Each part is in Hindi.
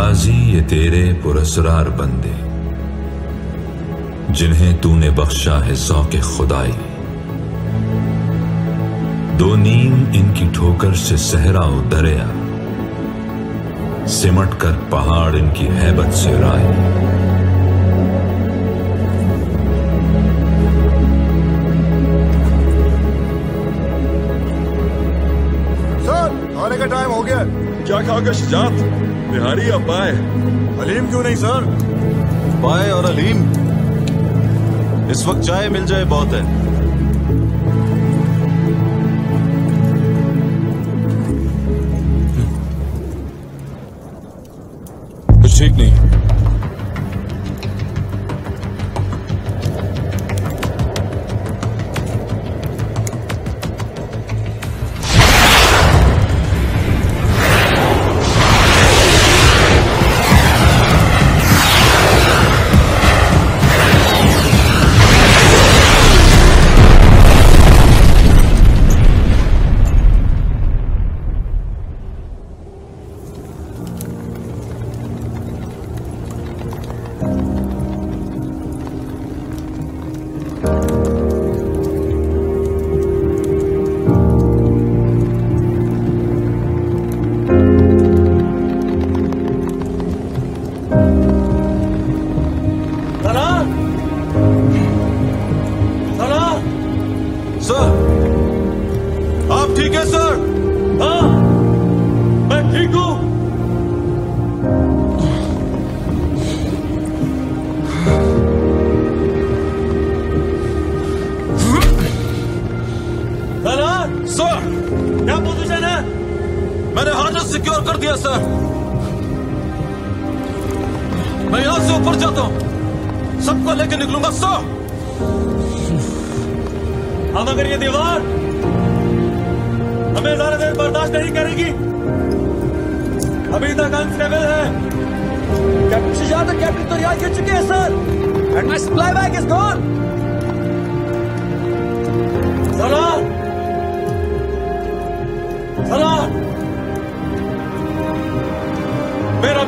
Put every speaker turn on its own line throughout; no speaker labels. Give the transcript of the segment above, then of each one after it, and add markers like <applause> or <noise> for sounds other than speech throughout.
गाजी ये तेरे पुरसरार बंदे, जिन्हें तूने बख्शा है के खुदाई। दो नीम इनकी ठोकर से सहरा दरिया, सिमट कर पहाड़ इनकी हैबत से राय।
सर खाने का टाइम हो गया।
क्या खाओगे शुजात बिहारी या पाए
अलीम क्यों नहीं सर?
पाए और अलीम। इस वक्त चाय मिल जाए बहुत है।
कुछ ठीक नहीं।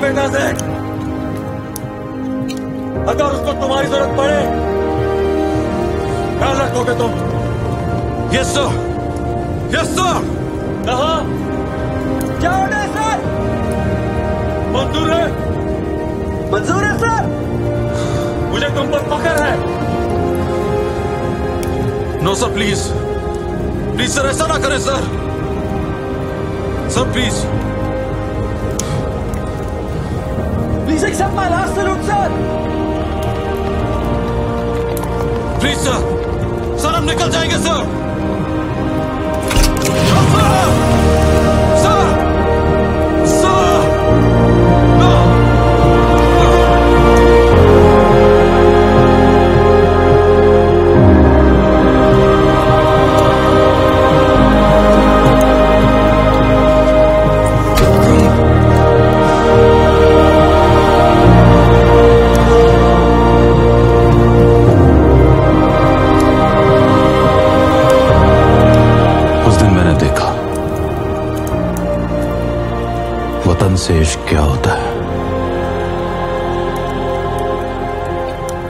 बेटा जैक अगर उसको तुम्हारी ज़रूरत पड़े, ख्याल रखोगे तुम।
यस सर यस सर
कहा? क्या ऑर्डर सर मंजूर है। मंजूर है, सर। मुझे तुम पर फख्र है।
No sir please please sir ऐसा ना करें sir sir please
please accept my last salute sir
please sir sir हम निकल जाएँगे सर से इश्क क्या होता है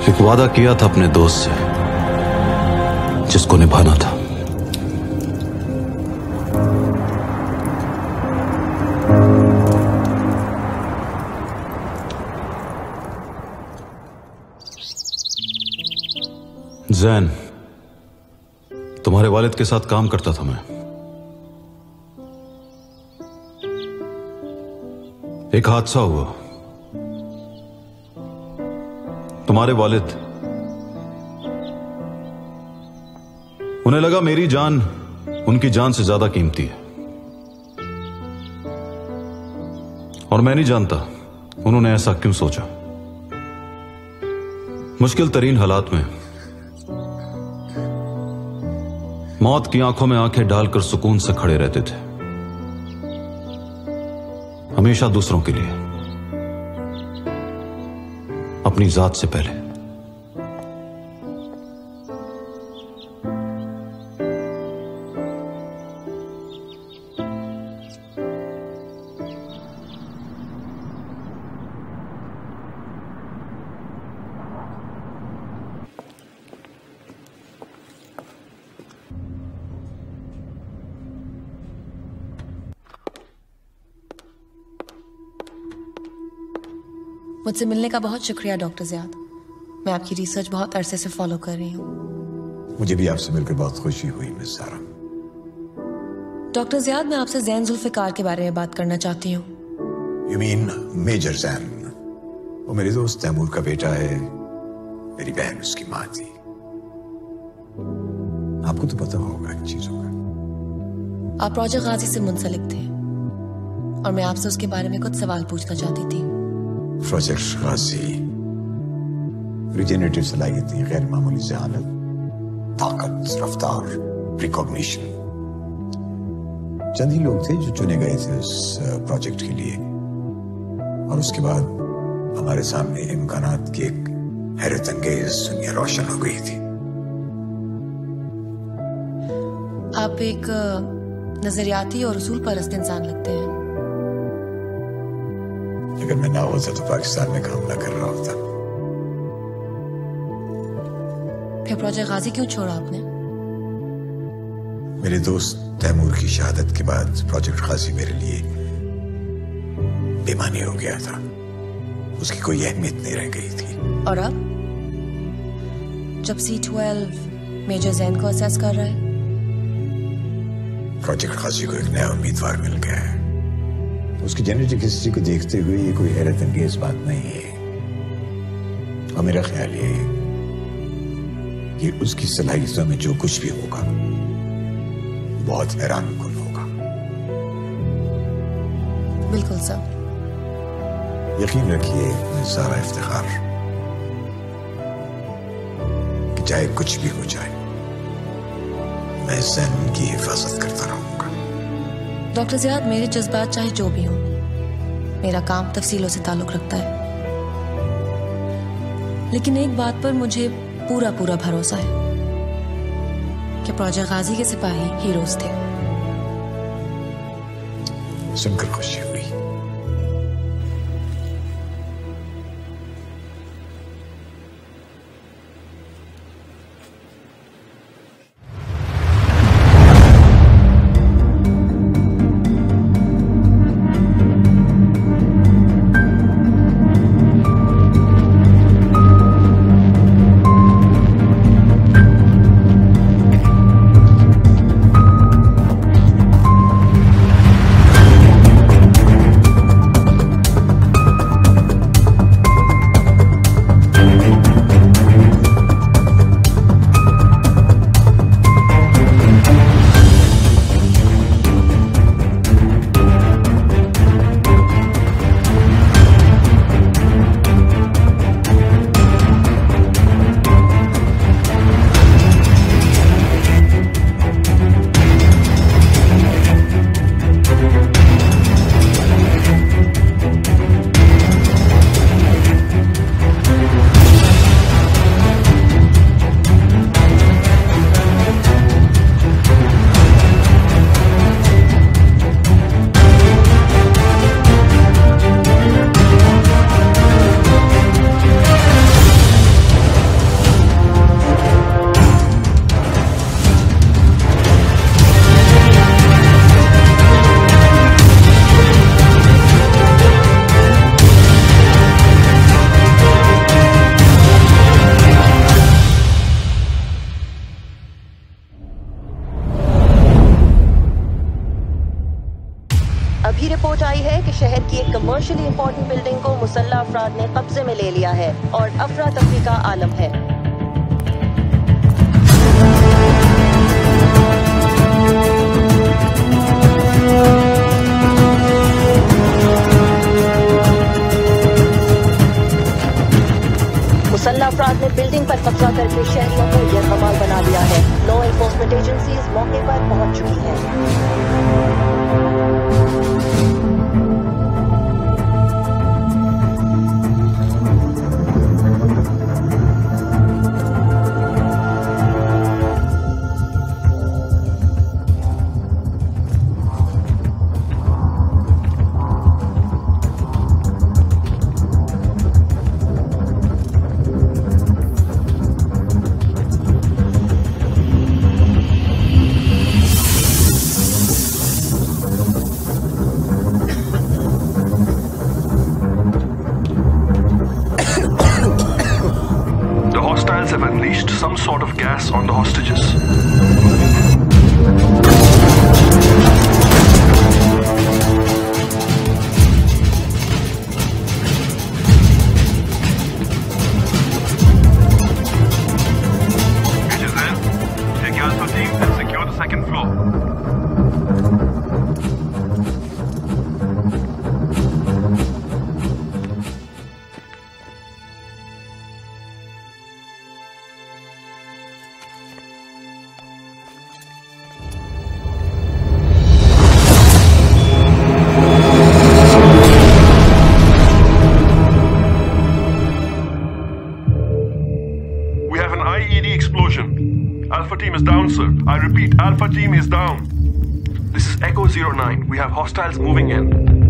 एक वादा किया था अपने दोस्त से जिसको निभाना था जैन तुम्हारे वालिद के साथ काम करता था मैं। एक हादसा हुआ। तुम्हारे वालिद। उन्हें लगा मेरी जान उनकी जान से ज़्यादा कीमती है। और मैं नहीं जानता, उन्होंने ऐसा क्यों सोचा। मुश्किल तरीन हालात में, मौत की आँखों में आँखें डालकर सुकून से खड़े रहते थे। हमेशा दूसरों के लिए। अपनी जात से पहले।
मुझसे मिलने का बहुत शुक्रिया डॉक्टर जियाद। मैं आपकी रिसर्च बहुत अरसे से फॉलो कर रही हूँ।
मुझे भी आपसे मिलकर बहुत खुशी हुई मिस सारा।
डॉक्टर जियाद मैं आपसे जैन जुल्फिकार के बारे में बात करना चाहती हूँ।
You mean major Jain? वो मेरे दोस्त तैमूर का बेटा है। मेरी बहन उसकी माँ थी। आपको तो पता होगा इन चीज़ों का।
आप प्रोजेक्ट गाजी से मुंसलिक थे। और मैं आपसे उसके बारे में कुछ सवाल पूछना चाहती थी।
प्रोजेक्ट गाजी रिजेनेटिव सलाहियतें गैर मामूली जहानत ताकत रफ्तार रिकॉग्निशन चंद ही लोग थे जो चुने गए थे उस प्रोजेक्ट के लिए। और उसके बाद हमारे सामने इम्कान की एक हैरत अंगेज दुनिया रोशन हो गई थी।
आप एक नजरियाती और उसूल परस्त इंसान लगते हैं।
अगर मैं ना होता तो पाकिस्तान में काम ना कर रहा होता।
फिर प्रोजेक्ट गाजी क्यों छोड़ा आपने?
मेरे दोस्त तैमूर की शहादत के बाद प्रोजेक्ट गाजी मेरे लिए बेमानी हो गया था। उसकी कोई अहमियत नहीं रह गई थी।
और अब? जब सी ट्वेल्व मेजर जैन को असेस कर रहा है?
प्रोजेक्ट खासी को एक नया उम्मीदवार मिल गया है। उसकी जेनेटिक हिस्ट्री को देखते हुए ये कोई हैरत अंगेज बात नहीं है और मेरा ख्याल ये है कि उसकी सलाहियतों में जो कुछ भी होगा बहुत हैरान कन होगा।
बिल्कुल सर।
यकीन रखिए सारा इफ्तिखार कि चाहे कुछ भी हो जाए मैं जैन की हिफाजत करता रहूँगा
डॉक्टर जियाद, मेरे जज्बात चाहे जो भी हो, मेरा काम तफसीलों से ताल्लुक रखता है। लेकिन एक बात पर मुझे पूरा पूरा भरोसा है कि प्रोजेक्ट गाजी के सिपाही हीरोज थे।
सुनकर खुशी
Alpha team is down. This is Echo 09. We have hostiles moving in.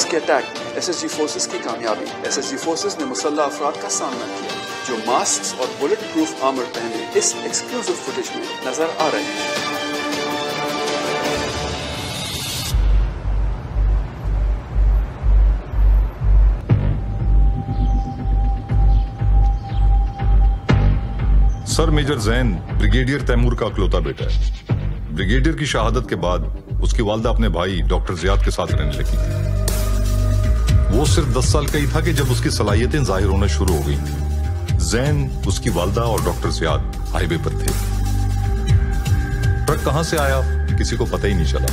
IDB के attack S S G forces की कामयाबी। एस एस जी फोर्सेस ने मुसल्ला अफराद का सामना किया, जो मास्क और बुलेट प्रूफ आमर पहने इस एक्सक्लूसिव फुटेज में नज़र आ रहे हैं।
Sir, major Jain, brigadier Taimur का अकलौता बेटा है। ब्रिगेडियर की शहादत के बाद उसकी वालदा अपने भाई डॉक्टर जियाद के साथ रहने लगी। थी वो सिर्फ़ दस साल का ही था कि जब उसकी सलाहियतें ज़ाहिर होना शुरू हो गई। जैन, उसकी वालदा और डॉक्टर जियाद हाईवे पर थे। ट्रक कहाँ से आया? किसी को पता ही नहीं चला।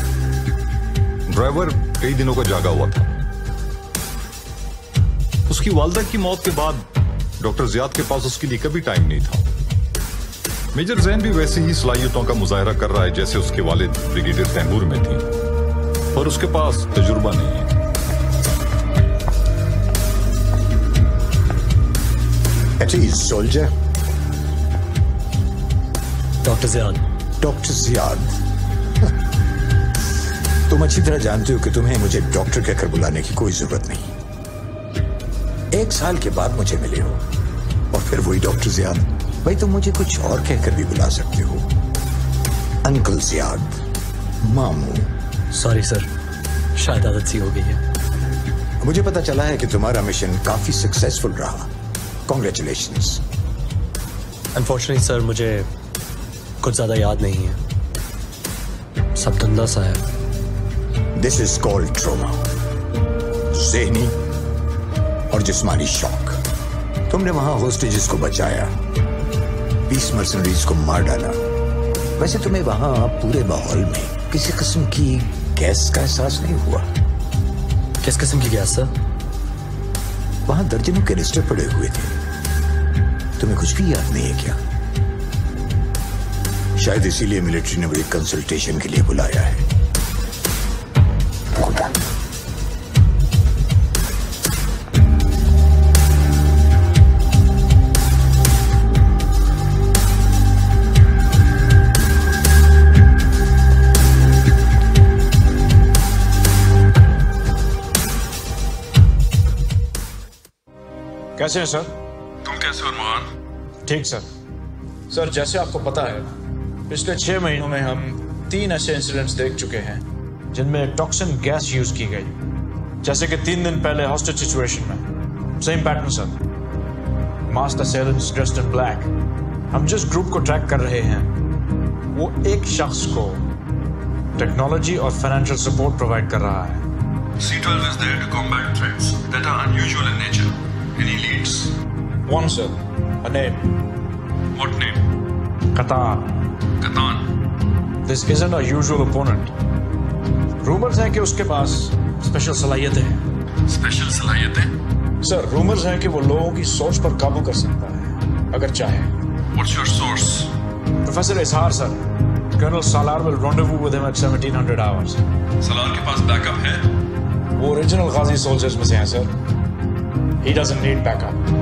ड्राइवर कई दिनों का जागा हुआ था। उसकी वालदा की मौत के बाद डॉक्टर जियाद के पास उसके लिए कभी टाइम नहीं था। मेजर जैन भी वैसे ही सलाहियतों का मुजाहरा कर रहा है जैसे उसके वालिद ब्रिगेडियर तैमूर में थी। पर उसके पास तजुर्बा नहीं है।
At ease, soldier.
Doctor Ziyad
doctor Ziyad तुम अच्छी तरह जानते हो कि तुम्हें मुझे डॉक्टर कहकर बुलाने की कोई ज़रूरत नहीं एक साल के बाद मुझे मिले हो और फिर वही डॉक्टर जियाद भाई तुम मुझे कुछ और कहकर भी बुला सकते हो अंकल जियाद मामू
सॉरी सर शायद आदत सी हो गई है।
मुझे पता चला है कि तुम्हारा मिशन काफ़ी सक्सेसफुल रहा। कॉन्ग्रेचुलेशन
अनफॉर्चुनेटली सर मुझे कुछ ज़्यादा याद नहीं है। सब धंधा सा है।
दिस इज़ कॉल्ड ट्रोमा जहनी और जिस्मानी शॉक। तुमने वहाँ होस्टेजेस को बचाया। बीस मर्सनरीज को मार डाला। वैसे तुम्हें वहाँ पूरे माहौल में किसी किस्म की गैस का एहसास नहीं हुआ।
किस किस्म की गैस सर
वहाँ दर्जनों के रजिस्टर पड़े हुए थे। तुम्हें कुछ भी याद नहीं है क्या? शायद इसीलिए मिलिट्री ने मुझे कंसल्टेशन के लिए बुलाया है।
कैसे हैं सर?
तुम कैसे हो अरमान?
ठीक सर। सर जैसे आपको पता है पिछले छह महीनों में हम तीन ऐसे इंसिडेंट्स देख चुके हैं जिनमें टॉक्सिन गैस यूज़ की गई। जैसे कि तीन दिन पहले हॉस्टेज सिचुएशन में। Same pattern sir. Master assailants dressed in black हम जिस ग्रुप को ट्रैक कर रहे हैं वो एक शख्स को टेक्नोलॉजी और फाइनेंशियल सपोर्ट प्रोवाइड कर रहा है।
C12 is there to combat threats that are unusual in nature. Any leads?
One, sir. A name.
What name?
Qatar.
Katan.
This isn't a usual opponent. Rumors हैं कि उसके पास स्पेशल सलाहियतें हैं
Special सलाहियतें?
सर रूमर्स हैं कि वो लोगों की सोच पर काबू कर सकता है अगर चाहे
What's your source?
Professor Izhar sir colonel Salar will rendezvous with him at 1700 hours
Salar के पास बैकअप है?
वो ओरिजिनल गाजी सोल्जर्स में से हैं sir he doesn't need backup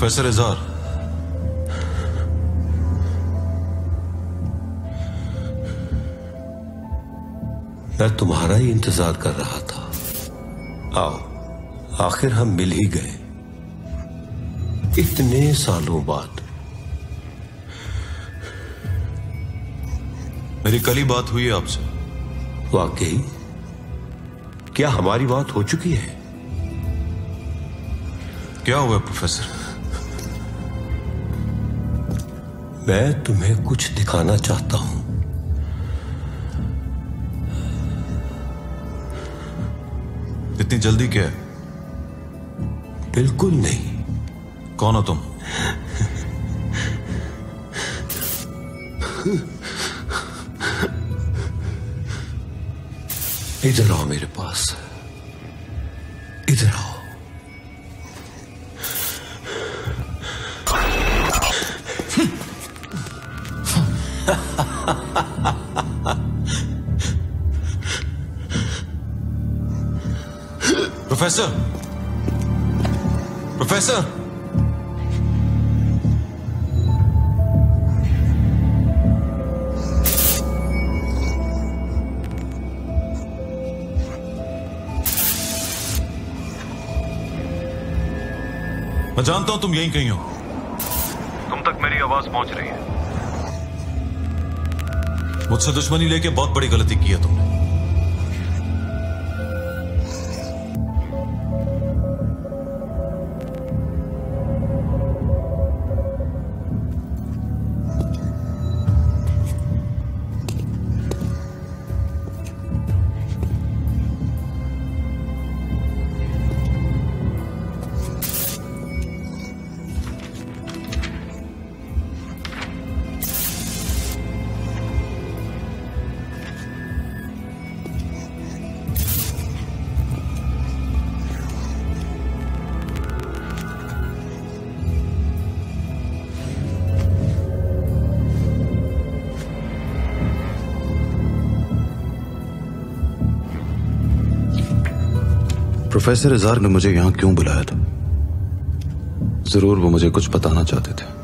professor Izhar
मैं तुम्हारा ही इंतज़ार कर रहा था। आओ आखिर हम मिल ही गए। इतने सालों बाद।
मेरी कल ही बात हुई है आपसे।
वाकई? क्या हमारी बात हो चुकी है?
क्या हुआ प्रोफेसर
मैं तुम्हें कुछ दिखाना चाहता हूँ।
इतनी जल्दी क्या है?
बिल्कुल नहीं।
कौन हो तुम?
इधर आओ मेरे पास।
प्रोफेसर प्रोफेसर मैं जानता हूँ तुम यहीं कहीं हो।
तुम तक मेरी आवाज़ पहुँच रही है।
मुझसे दुश्मनी लेके बहुत बड़ी गलती की है तुमने। प्रोफेसर इजार ने मुझे यहाँ क्यों बुलाया था? ज़रूर वो मुझे कुछ बताना चाहते थे।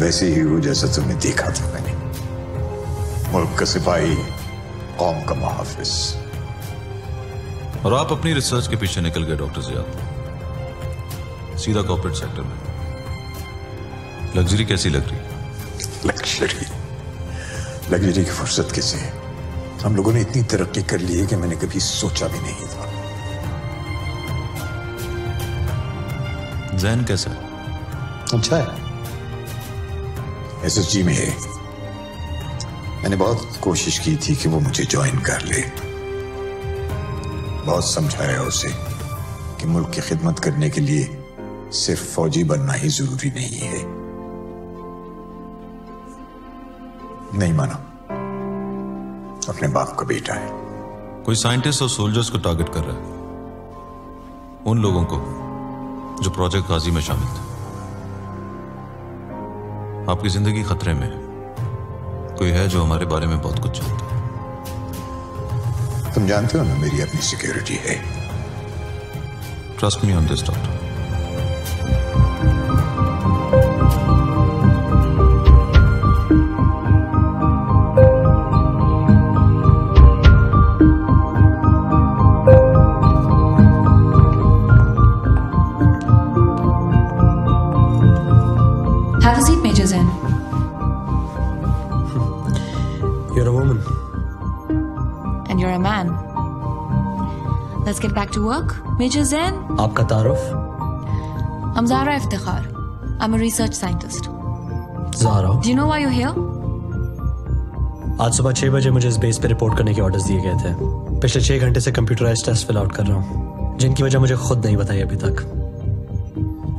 वैसे ही हो जैसा तुमने देखा था मैंने। मुल्क का सिपाही कौम का मुहाफिज।
और आप अपनी रिसर्च के पीछे निकल गए डॉक्टर जियाद सीधा कॉर्पोरेट सेक्टर में। लग्जरी कैसी लग रही?
लग्जरी लग्जरी की फुर्सत कैसे? है हम लोगों ने इतनी तरक्की कर ली है कि मैंने कभी सोचा भी नहीं था।
जैन कैसा है?
अच्छा है। एसएसजी में है। मैंने बहुत कोशिश की थी कि वो मुझे ज्वाइन कर ले। बहुत समझाया उसे कि मुल्क की खिदमत करने के लिए सिर्फ़ फौजी बनना ही ज़रूरी नहीं है। नहीं माना। अपने बाप का बेटा है।
कोई साइंटिस्ट और सोल्जर्स को टारगेट कर रहा है। उन लोगों को जो प्रोजेक्ट गाजी में शामिल थे। आपकी ज़िंदगी खतरे में है। कोई है जो हमारे बारे में बहुत कुछ जानता है।
तुम जानते हो ना मेरी अपनी सिक्योरिटी है?
Trust me on this doctor like to work, Major Zain?
आपका तारुफ?
I'm Zara Iftikhar. I'm a research scientist.
Zara.
Do you know why you're here?
आज सुबह छह बजे मुझे इस बेस पे रिपोर्ट करने के ऑर्डर्स दिए गए थे पिछले छह घंटे से कंप्यूटराइज टेस्ट फिल आउट कर रहा हूँ जिनकी वजह मुझे खुद नहीं बताई अभी तक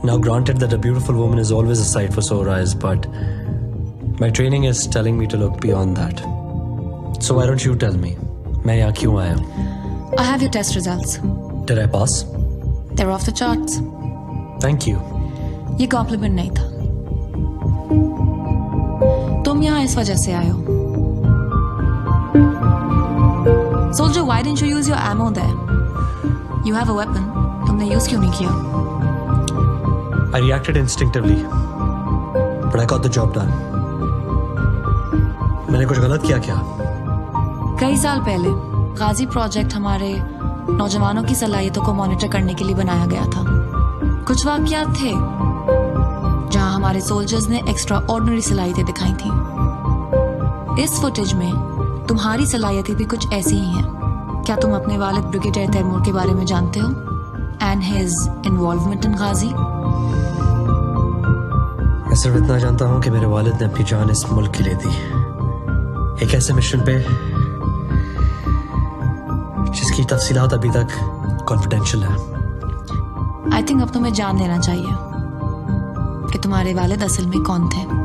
now granted that a beautiful woman is always a sight for sore eyes but my training is telling me to look beyond that so why don't you tell me मैं यहाँ क्यों आया हूँ
I have your test results.
Did I pass?
They're off the charts.
Thank you.
ये कॉम्प्लीमेंट नहीं था तुम यहाँ इस वजह से आए हो soldier why didn't you use your ammo there? You have a weapon. तुमने यूज़ क्यों नहीं किया
I reacted instinctively, but I got the job done. मैंने कुछ गलत किया क्या?
कई साल पहले गाजी प्रोजेक्ट हमारे नौजवानों की सलाहियतों को मॉनिटर करने के लिए बनाया गया था। कुछ वाकयात थे, जहाँ हमारे सोल्जर्स ने एक्स्ट्रा ऑर्डिनरी सलाहियतें दिखाई थी। इस फुटेज में तुम्हारी सलाहियतें भी कुछ ऐसी ही हैं। क्या तुम अपने वालिद ब्रिगेडियर तैमूर के बारे में जानते हो? And his involvement in Ghazi
मैं सिर्फ़ इतना जानता हूँ कि मेरे वालिद ने अपनी जान इस मुल्क के लिए दी। एक ऐसे मिशन पे जिसकी तफसीलात अभी तक कॉन्फिडेंशियल है।
आई थिंक अब तुम्हें जान लेना चाहिए कि तुम्हारे वालिद असल में कौन थे।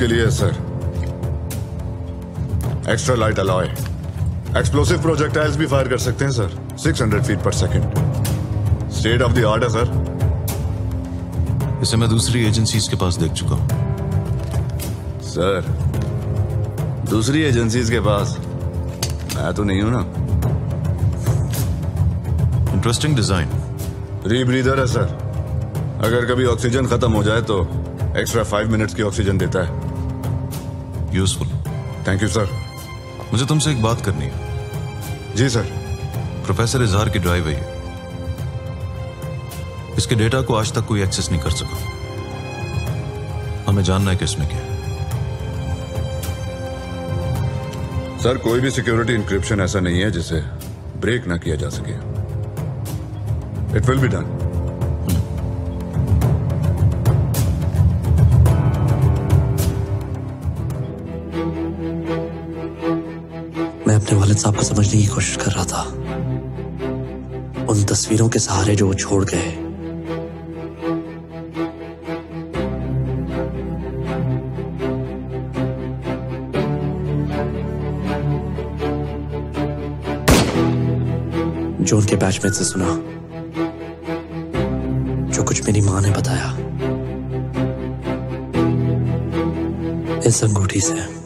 आपके लिए है sir extra light alloy explosive projectiles भी फायर कर सकते हैं sir 600 feet per second state of the art है सर
इसे मैं दूसरी एजेंसीज के पास देख चुका हूँ।
सर दूसरी एजेंसीज के पास? मैं तो नहीं हूँ ना।
इंटरेस्टिंग डिज़ाइन
रीब्रीदर है सर अगर कभी ऑक्सीजन खत्म हो जाए तो एक्स्ट्रा फाइव मिनट्स की ऑक्सीजन देता है।
यूजफुल
थैंक यू सर
मुझे तुमसे एक बात करनी है।
जी सर
प्रोफेसर इजहार की ड्राइव है ये। इसके डेटा को आज तक कोई एक्सेस नहीं कर सका। हमें जानना है कि इसमें क्या है।
सर कोई भी सिक्योरिटी इंक्रिप्शन ऐसा नहीं है जिसे ब्रेक ना किया जा सके। इट विल बी डन
अपने वालिद साहब को समझने की कोशिश कर रहा था। उन तस्वीरों के सहारे जो वो छोड़ गए। जो उनके बैचमेट से सुना, जो कुछ मेरी माँ ने बताया, इस अंगूठी से।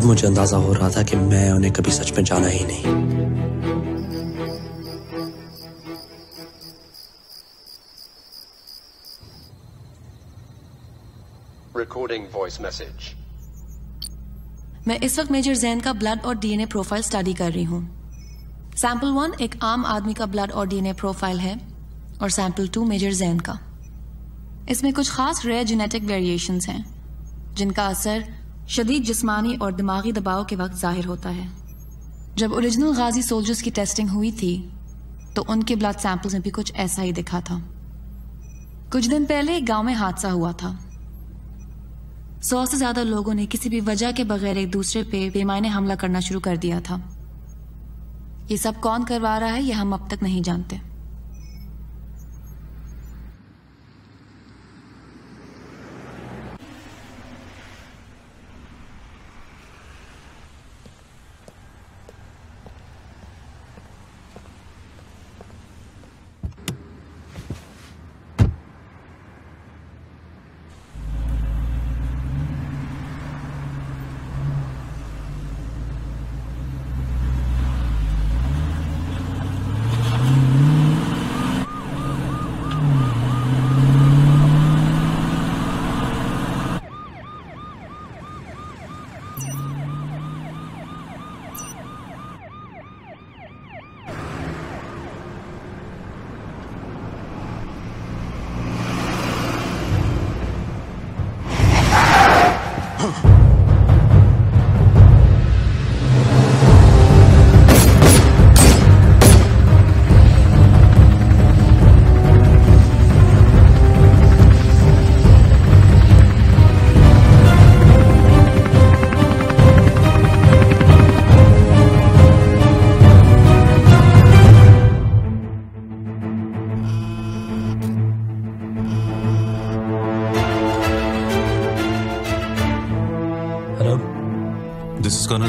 अब मुझे अंदाज़ा हो रहा था कि मैं उन्हें कभी सच में जाना ही नहीं।
Recording voice message.
मैं इस वक्त मेजर जैन का ब्लड और डीएनए प्रोफ़ाइल स्टडी कर रही हूँ। सैंपल वन एक आम आदमी का ब्लड और डीएनए प्रोफ़ाइल है और सैंपल टू मेजर जैन का। इसमें कुछ खास रेयर जेनेटिक वेरिएशंस हैं जिनका असर शदीद जिस्मानी और दिमागी दबाव के वक्त ज़ाहिर होता है। जब ओरिजिनल गाजी सोल्जर्स की टेस्टिंग हुई थी तो उनके ब्लड सैंपल्स में भी कुछ ऐसा ही दिखा था। कुछ दिन पहले एक गाँव में हादसा हुआ था। सौ से ज़्यादा लोगों ने किसी भी वजह के बगैर एक दूसरे पे बेमायने हमला करना शुरू कर दिया था। ये सब कौन करवा रहा है, ये हम अब तक नहीं जानते।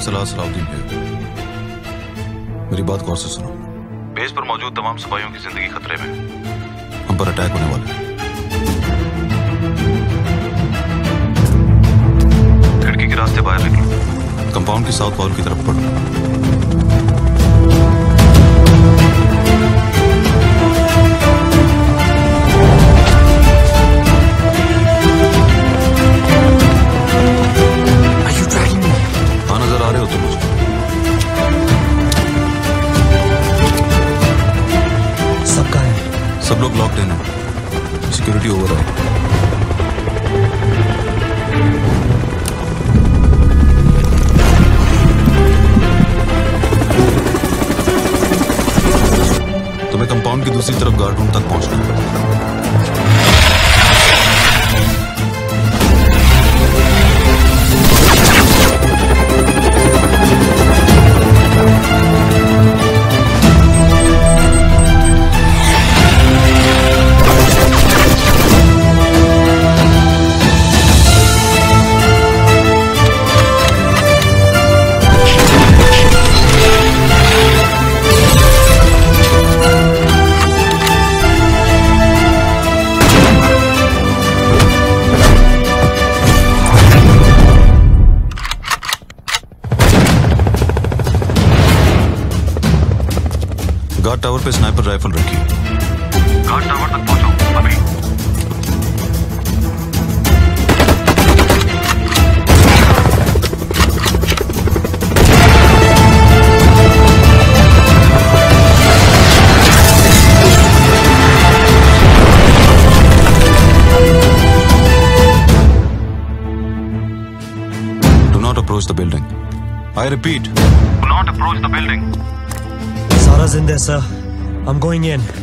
कर्नल सलाह सलाउद्दीन है मेरी बात गौर से सुनो। बेस पर मौजूद तमाम सिपाहियों की ज़िंदगी खतरे में हम पर अटैक होने वाले है। खिड़की के रास्ते बाहर निकलो। कंपाउंड की साउथ वॉल की तरफ़ बढ़ो। Repeat, do not approach the building.
Sarah's in there, sir. I'm going in.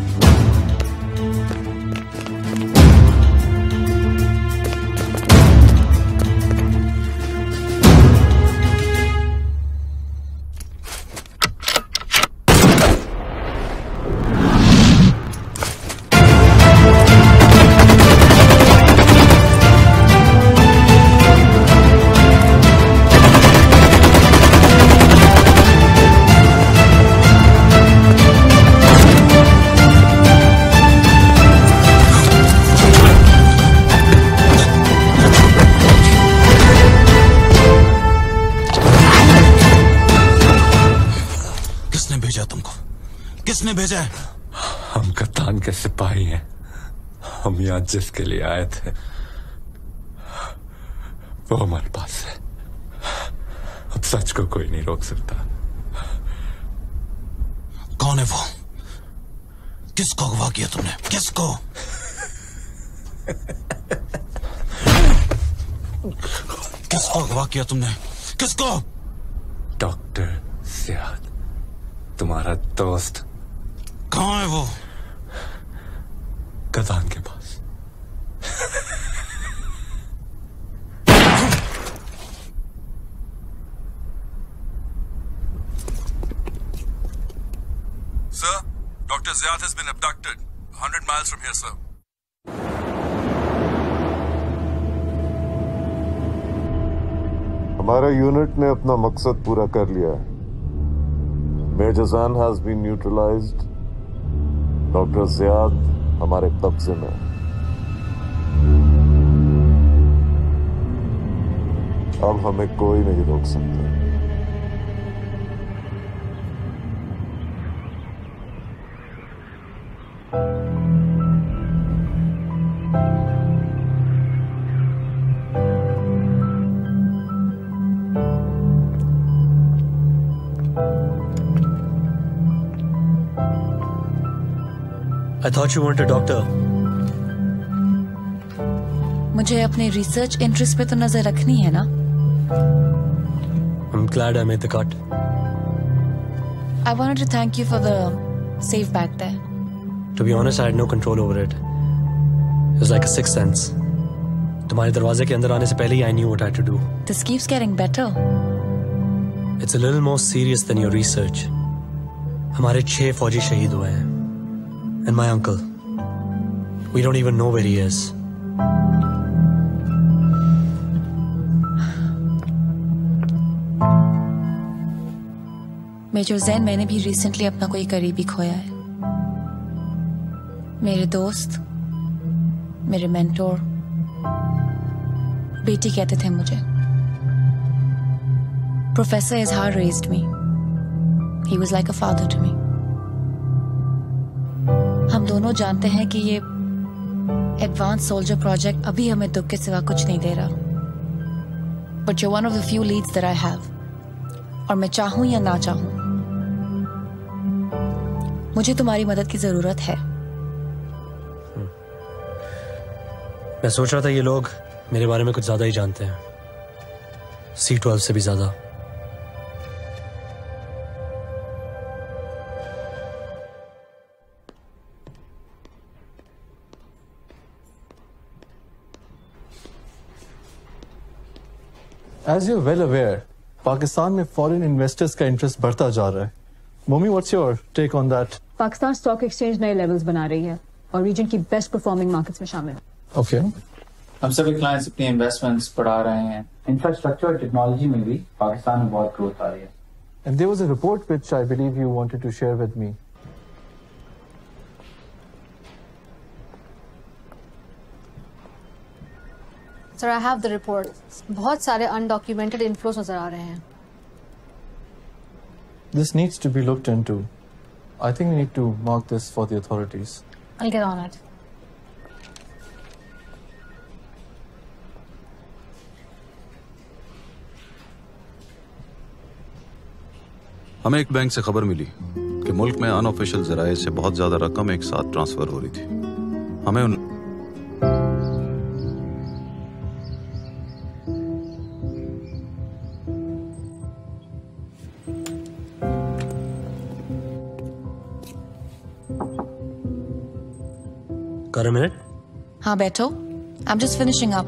जिसके लिए आए थे वो हमारे पास है अब सच को कोई नहीं रोक सकता
कौन है वो किसको अगवा किया तुमने किसको किसको अगवा किया तुमने किसको
डॉक्टर सियाद तुम्हारा दोस्त
कहाँ है वो
कदान के पास
Sir, Dr. Has been abducted. 100 miles from here, sir.
हमारे यूनिट ने अपना मकसद पूरा कर लिया है major Jain has been neutralised doctor Ziyad हमारे कब्जे में अब हमें कोई नहीं रोक सकता
I thought you weren't a doctor.
मुझे अपने रिसर्च इंटरेस्ट पे तो नज़र रखनी है ना
I'm glad I made the cut.
I wanted to thank you for the save back there.
To be honest, I had no control over it. It was like a sixth sense. तुम्हारे दरवाजे के अंदर आने से पहले ही I knew what I had to do.
This keeps getting better.
It's a little more serious than your research. हमारे छह फौजी शहीद हुए हैं. And my uncle. We don't even know where he is.
Major Jain मैंने भी रिसेंटली अपना कोई करीबी खोया है मेरे दोस्त, मेरे मेंटोर बेटी कहते थे मुझे professor Izhar raised me he was like a father to me हम दोनों जानते हैं कि ये एडवांस सोल्जर प्रोजेक्ट अभी हमें दुख के सिवा कुछ नहीं दे रहा। But you one of the few leads that I have और मैं चाहूँ या ना चाहूँ, मुझे तुम्हारी मदद की ज़रूरत है।
मैं सोच रहा था ये लोग मेरे बारे में कुछ ज़्यादा ही जानते हैं। सी ट्वेल्व से भी ज़्यादा।
As you're well aware, Pakistan में फॉरेन इन्वेस्टर्स का इंटरेस्ट बढ़ता जा रहा है मोमी what's your take on that
Pakistan stock exchange नए लेवल्स बना रही है और रीजन की बेस्ट परफॉर्मिंग मार्केट्स में शामिल है
ओके
हम सभी क्लाइंट्स अपनी इन्वेस्टमेंट्स बढ़ा रहे हैं इंफ्रास्ट्रक्चर और टेक्नोलॉजी में भी पाकिस्तान में बहुत ग्रोथ आ रही है
And there was a report which I believe you wanted to share with me.
Sir I have the report बहुत सारे अनडॉक्यूमेंटेड इन्फ्लोस नज़र आ रहे हैं
This needs to be looked into. I think we need to mark this for the authorities.
I'll get on it.
हमें एक बैंक से खबर मिली कि मुल्क में अनऑफिशियल जराये से बहुत ज़्यादा रकम एक साथ ट्रांसफ़र हो रही थी हमें उन
Got a minute?
हाँ बैठो। I am just finishing up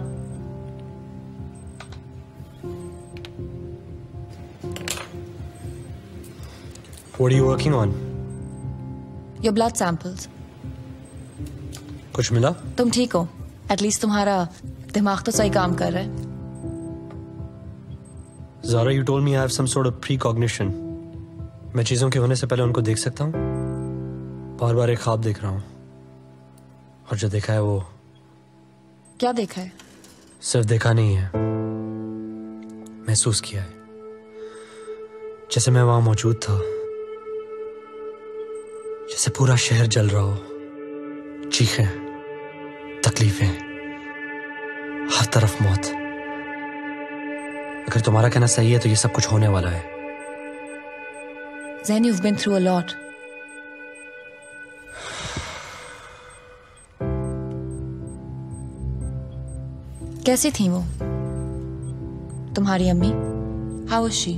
What are you working on?
Your blood samples
कुछ मिला?
तुम ठीक हो। एटलीस्ट तुम्हारा दिमाग तो सही काम कर रहा है।
Zara, you told me I have some sort of precognition. मैं चीज़ों के होने से पहले उनको देख सकता हूँ? बार बार एक ख्वाब देख रहा हूँ। और जो देखा है वो
क्या देखा है?
सिर्फ़ देखा नहीं है महसूस किया है। जैसे मैं वहाँ मौजूद था जैसे पूरा शहर जल रहा हो चीखें तकलीफें हर तरफ़ मौत। अगर तुम्हारा कहना सही है तो ये सब कुछ होने वाला है।
Zen, you've been through a lot. कैसी थी वो? तुम्हारी अम्मी? हाउ इज़ शी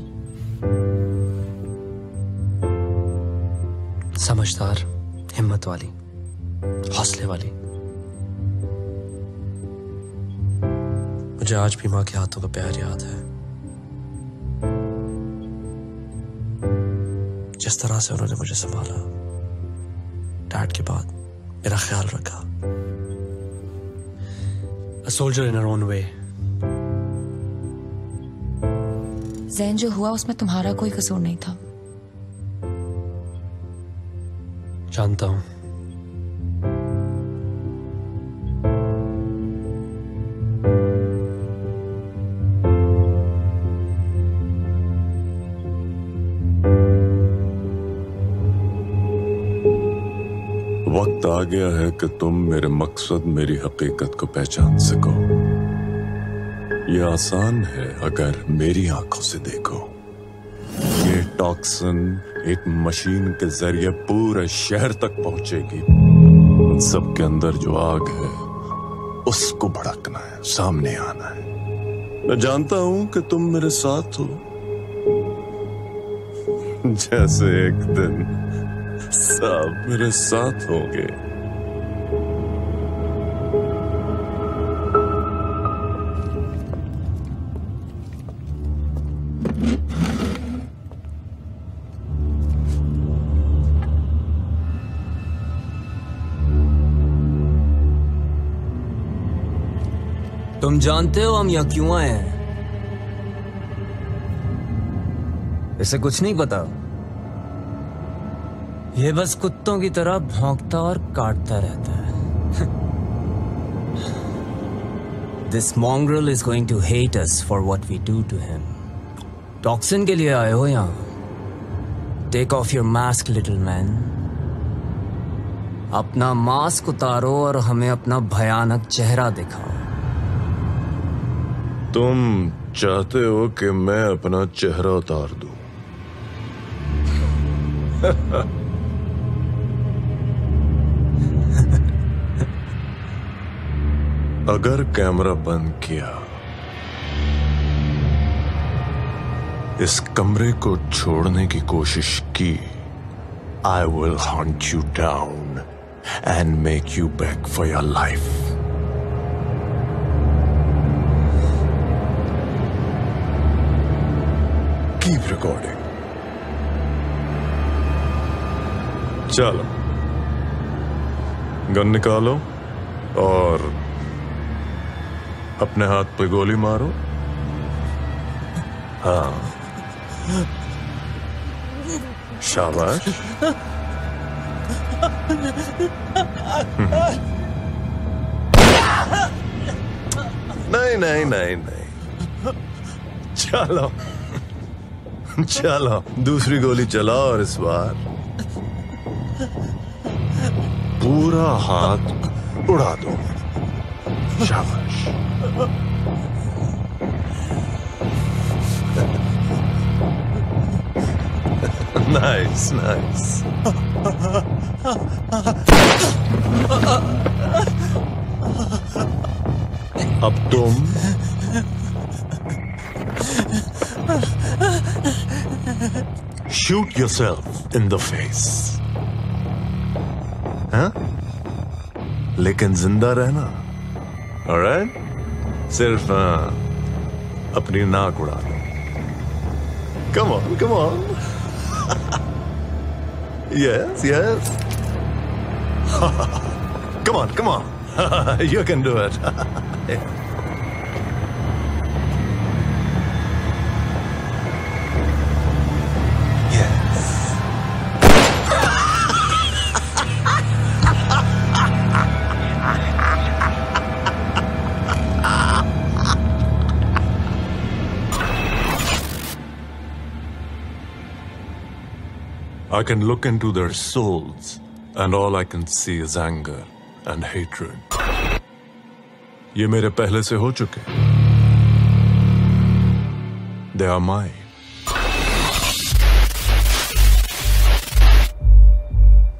समझदार, हिम्मत वाली, हौसले वाली। मुझे आज भी माँ के हाथों का प्यार याद है। जिस तरह से उन्होंने मुझे संभाला, डैड के बाद मेरा ख्याल रखा। A soldier in her own way.
Jain जो हुआ उसमें तुम्हारा कोई कसूर नहीं था
जानता हूँ
आ गया है कि तुम मेरे मकसद, मेरी हकीकत को पहचान सको। ये आसान है अगर मेरी आँखों से देखो। ये टॉक्सिन एक मशीन के ज़रिए पूरे शहर तक पहुंचेगी। उन सब के अंदर जो आग है, उसको भड़कना है, सामने आना है। मैं जानता हूँ कि तुम मेरे साथ हो। जैसे एक दिन सब मेरे साथ होंगे।
जानते हो हम यहाँ क्यों आए हैं? इसे कुछ नहीं पता। ये बस कुत्तों की तरह भौंकता और काटता रहता है। This mongrel is going to hate us for what we do to him. Toxin के लिए आए हो यहाँ। Take off your mask little man अपना मास्क उतारो और हमें अपना भयानक चेहरा दिखाओ।
तुम चाहते हो कि मैं अपना चेहरा उतार दूँ? अगर कैमरा बंद किया, इस कमरे को छोड़ने की कोशिश की I will hunt you down and make you back for your life keep recording चलो। गन निकालो और अपने हाथ पे गोली मारो। हाँ। शाबाश। नहीं नहीं नहीं नहीं। चलो। <laughs> चलो, दूसरी गोली चलाओ और इस बार पूरा हाथ उड़ा दो। शाबाश। <laughs> नाइस नाइस अब तुम shoot yourself in the face हाँ लेकिन ज़िंदा रहना alright सिर्फ़ हाँ, अपनी नाक उड़ा दो come on come on yes yes come on come on you can do it I can look into their souls, and all I can see is anger and hatred. ये मेरे पहले से हो चुके दे आर माई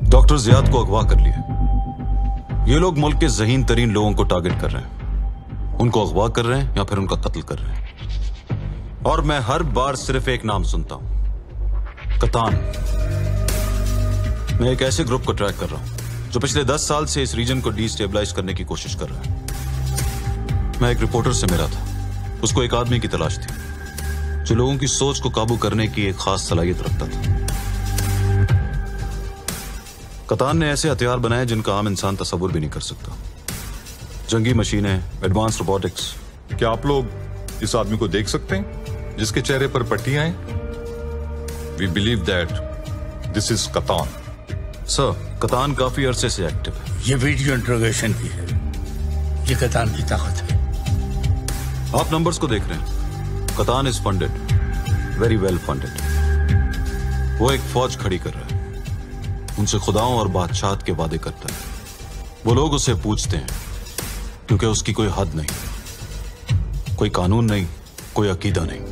डॉक्टर जियाद को अगवा कर लिया। ये लोग मुल्क के जहीन तरीन लोगों को टारगेट कर रहे हैं। उनको अगवा कर रहे हैं या फिर उनका कत्ल कर रहे हैं? और मैं हर बार सिर्फ़ एक नाम सुनता हूँ। कतान। मैं एक ऐसे ग्रुप को ट्रैक कर रहा हूँ, जो पिछले दस साल से इस रीजन को डिस्टेबलाइज करने की कोशिश कर रहा है। मैं एक रिपोर्टर से मिला था। उसको एक आदमी की तलाश थी, जो लोगों की सोच को काबू करने की एक खास सलाहियत रखता था। कतान ने ऐसे हथियार बनाए जिनका आम इंसान तस्वुर भी नहीं कर सकता। जंगी मशीनें एडवांस रोबोटिक्स
क्या आप लोग इस आदमी को देख सकते हैं, जिसके चेहरे पर पट्टियाँ हैं? We believe that this is कतान
sir कतान काफ़ी अरसे से एक्टिव है।
ये वीडियो इंट्रोगेशन की है। ये कतान की ताकत है।
आप नंबर्स को देख रहे हैं। कतान is funded very well funded वो एक फौज खड़ी कर रहा है। उनसे खुदाओं और बादशाह के वादे करता है। वो लोग उसे पूछते हैं क्योंकि उसकी कोई हद नहीं। कोई कानून नहीं कोई अकीदा नहीं।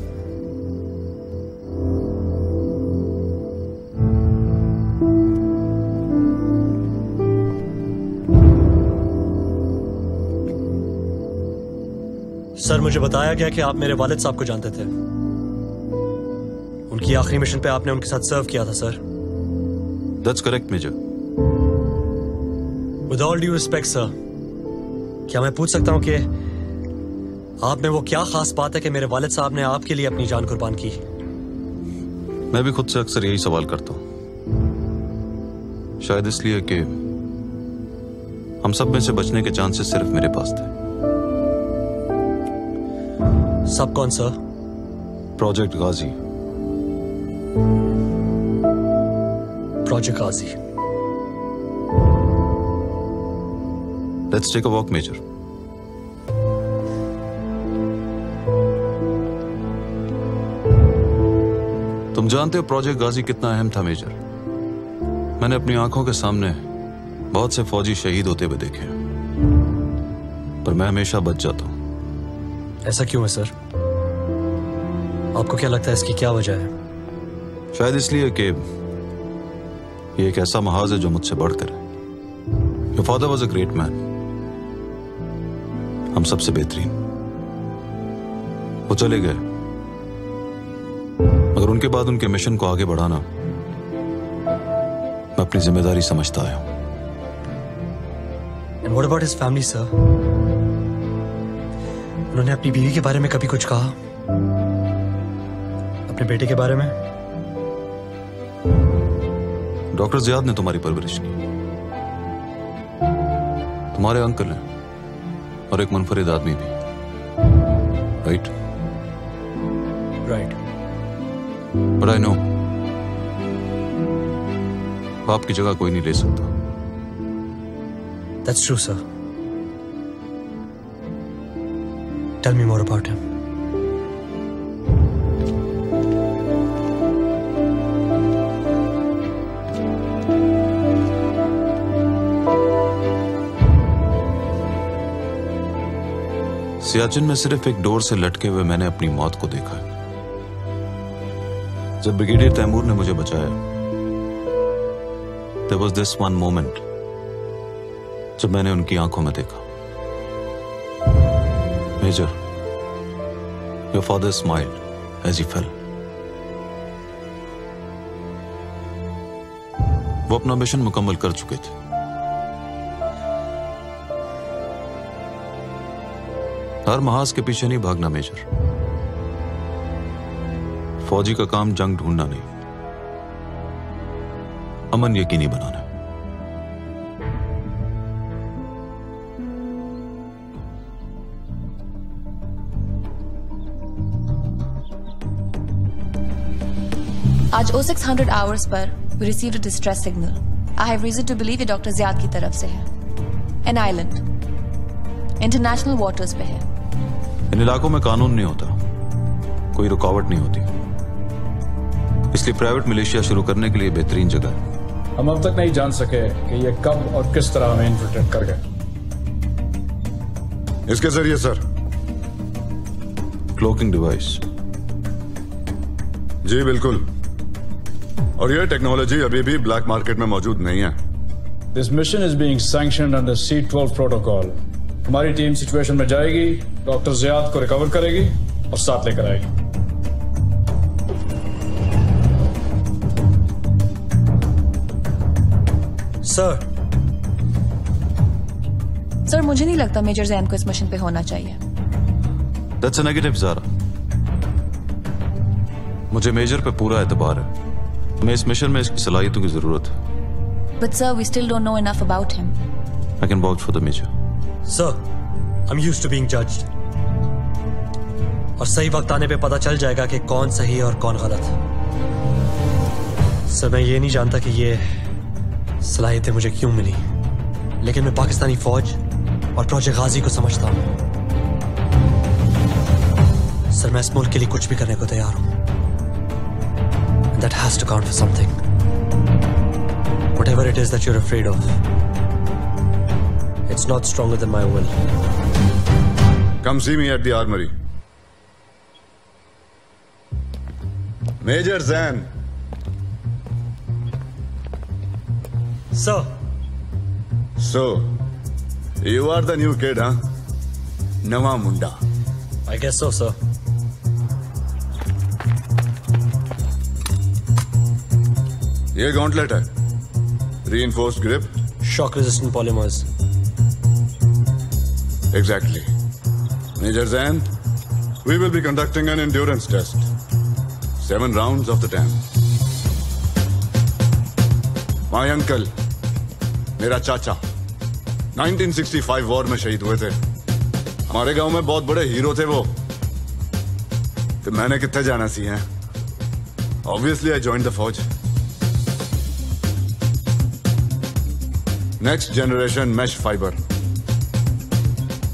सर मुझे बताया गया कि आप मेरे वालिद साहब को जानते थे। उनकी आखिरी मिशन पे आपने उनके साथ सर्व किया था sir
that's correct major
with all due respect sir क्या मैं पूछ सकता हूँ कि आप में वो क्या खास बात है कि मेरे वालिद साहब ने आपके लिए अपनी जान कुर्बान की?
मैं भी खुद से अक्सर यही सवाल करता हूँ। शायद इसलिए कि हम सब में से बचने के चांसेस सिर्फ़ मेरे पास थे।
सब कौन sir
project Ghazi
project Ghazi
let's take a walk major तुम जानते हो प्रोजेक्ट गाजी कितना अहम था मेजर मैंने अपनी आँखों के सामने बहुत से फौजी शहीद होते हुए देखे पर मैं हमेशा बच जाता हूँ।
ऐसा क्यों है सर आपको क्या लगता है इसकी क्या वजह है?
शायद इसलिए कि ये एक ऐसा महाज है जो मुझसे बढ़कर है। Your father was a great man हम सबसे बेहतरीन। वो चले गए। मगर उनके बाद उनके मिशन को आगे बढ़ाना मैं अपनी ज़िम्मेदारी समझता आया हूँ।
What about his family sir उन्होंने अपनी बीवी के बारे में कभी कुछ कहा? अपने बेटे के बारे में?
डॉक्टर जियाद ने तुम्हारी परवरिश की। तुम्हारे अंकल हैं और एक मुनफरिद आदमी भी। Right
right
but I know बाप की जगह कोई नहीं ले सकता।
That's true sir tell me more about him
Siachen में सिर्फ़ एक डोर से लटके हुए मैंने अपनी मौत को देखा। जब ब्रिगेडियर तैमूर ने मुझे बचाया there was this one moment जब मैंने उनकी आँखों में देखा। Major your father smiled as he fell वो अपना मिशन मुकम्मल कर चुके थे। हर महाज के पीछे नहीं भागना, मेजर। फौजी का काम जंग ढूंढना नहीं। अमन यकीनी बनाना।
आज ओ सिक्स हंड्रेड आवर्स पर we received a distress signal I have reason to believe ये डॉक्टर जियाद की तरफ़ से है। एन आइलैंड इंटरनेशनल वाटर्स पे है।
इन इलाकों में कानून नहीं होता। कोई रुकावट नहीं होती। इसलिए प्राइवेट मिलिशिया शुरू करने के लिए बेहतरीन जगह है।
हम अब तक नहीं जान सके कि ये कब और किस तरह हमें इन्फिल्ट्रेट कर गए।
इसके ज़रिए सर।
क्लोकिंग डिवाइस
जी बिल्कुल। और यह टेक्नोलॉजी अभी भी ब्लैक मार्केट में मौजूद नहीं है।
This mission is being sanctioned under C twelve protocol हमारी टीम सिचुएशन में जाएगी डॉक्टर जियाद को रिकवर करेगी और साथ लेकर आएगी।
सर
सर मुझे नहीं लगता मेजर जैन को इस मिशन पे होना चाहिए।
दैट्स अ नेगेटिव जारा मुझे मेजर पे पूरा एतबार है। मैं इस मिशन में इसकी सलाहियतों की ज़रूरत है।
But sir we still don't know enough about him
I can vouch for the major
sir I am used to being judged और सही वक्त आने पे पता चल जाएगा कि कौन सही है और कौन गलत। सर मैं ये नहीं जानता कि ये सलाहियतें मुझे क्यों मिली। लेकिन मैं पाकिस्तानी फौज और प्रोजेक्ट गाजी को समझता हूँ। सर मैं इस मुल्क के लिए कुछ भी करने को तैयार हूँ। That has to count for something whatever it is that you're afraid of it's not stronger than my will
Come see me at the armory. Major Zan.
Sir.
So, you are the new kid, huh? Nawa Munda.
I guess so, sir.
ये गॉन्टलेट है reinforced grip
shock resistant polymers
Exactly major zan we will be conducting an endurance test seven rounds of the tank my uncle मेरा चाचा 1965 वॉर में शहीद हुए थे हमारे गाँव में बहुत बड़े हीरो थे वो तो मैंने कितने जाना सी है ऑब्वियसली आई ज्वाइन द फौज next generation mesh fibre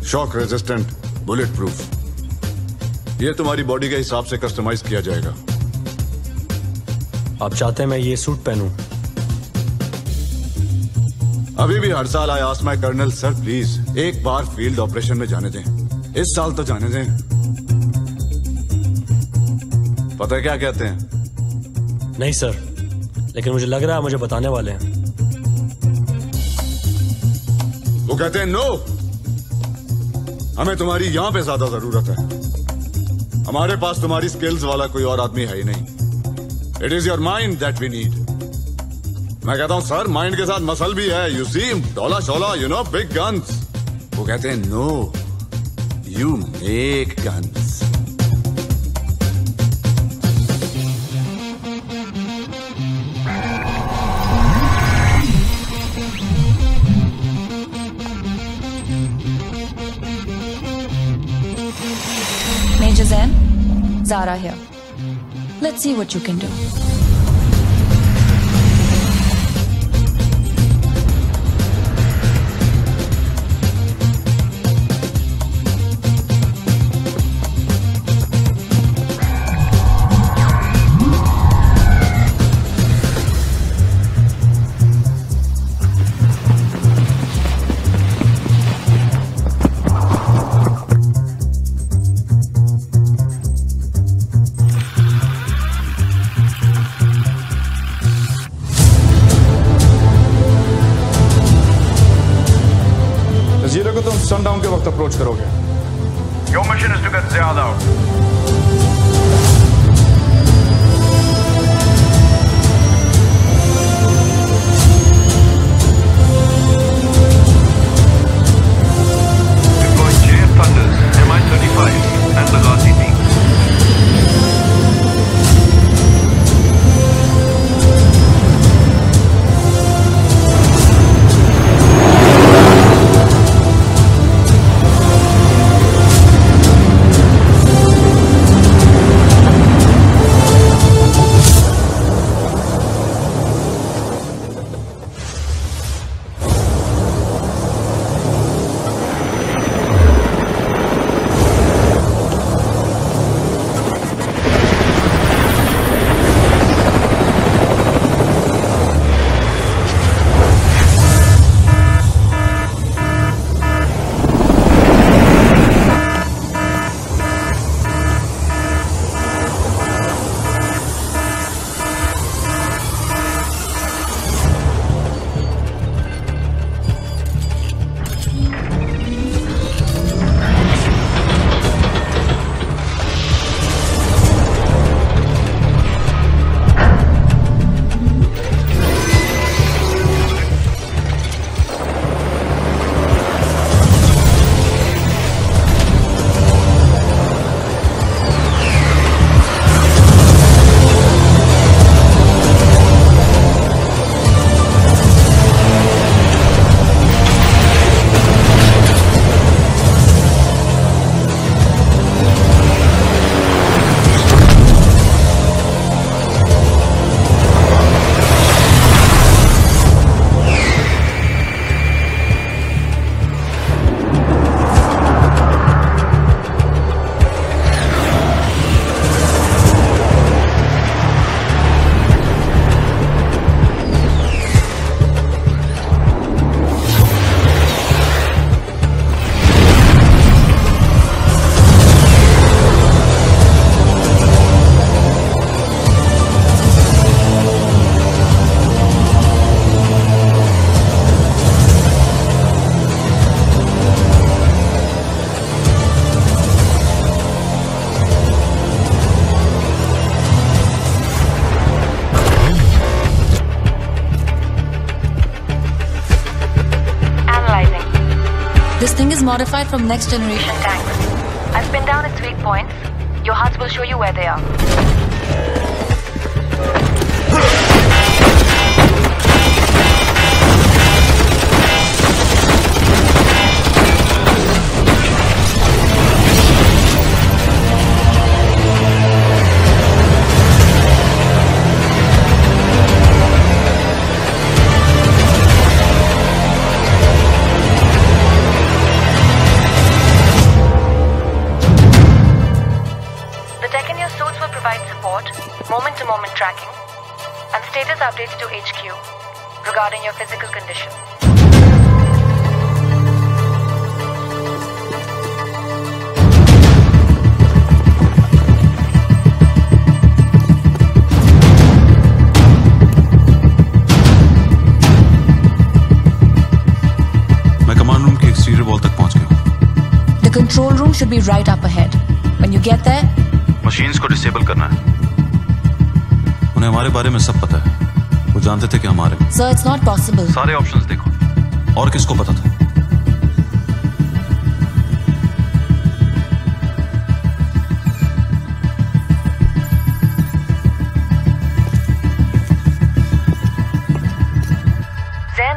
shock resistant bullet proof ये तुम्हारी बॉडी के हिसाब से कस्टमाइज किया जाएगा।
आप चाहते हैं मैं ये सूट पहनूं?
अभी भी हर साल I ask my colonel sir please एक बार फ़ील्ड ऑपरेशन में जाने दें। इस साल तो जाने दें। पता क्या कहते हैं?
नहीं सर लेकिन मुझे लग रहा है मुझे बताने वाले हैं।
वो कहते हैं नो हमें तुम्हारी यहाँ पे ज़्यादा ज़रूरत है। हमारे पास तुम्हारी स्किल्स वाला कोई और आदमी है ही नहीं। It is your mind that we need मैं कहता हूँ, सर माइंड के साथ मसल भी है। यू सी डोला शोला यू नो बिग गन्स वो कहते हैं no you
make guns Zara here. Let's see what you can do. Modified from next generation tanks.
I've pinned down its weak points. Your HUDs will show you where they are.
गया हूँ।
The control room should be right up ahead. When you get there,
machines को डिसेबल करना है उन्हें हमारे बारे में सब पता है जानते थे कि हमारे
sir, it's not possible.
सारे ऑप्शंस देखो और किसको पता था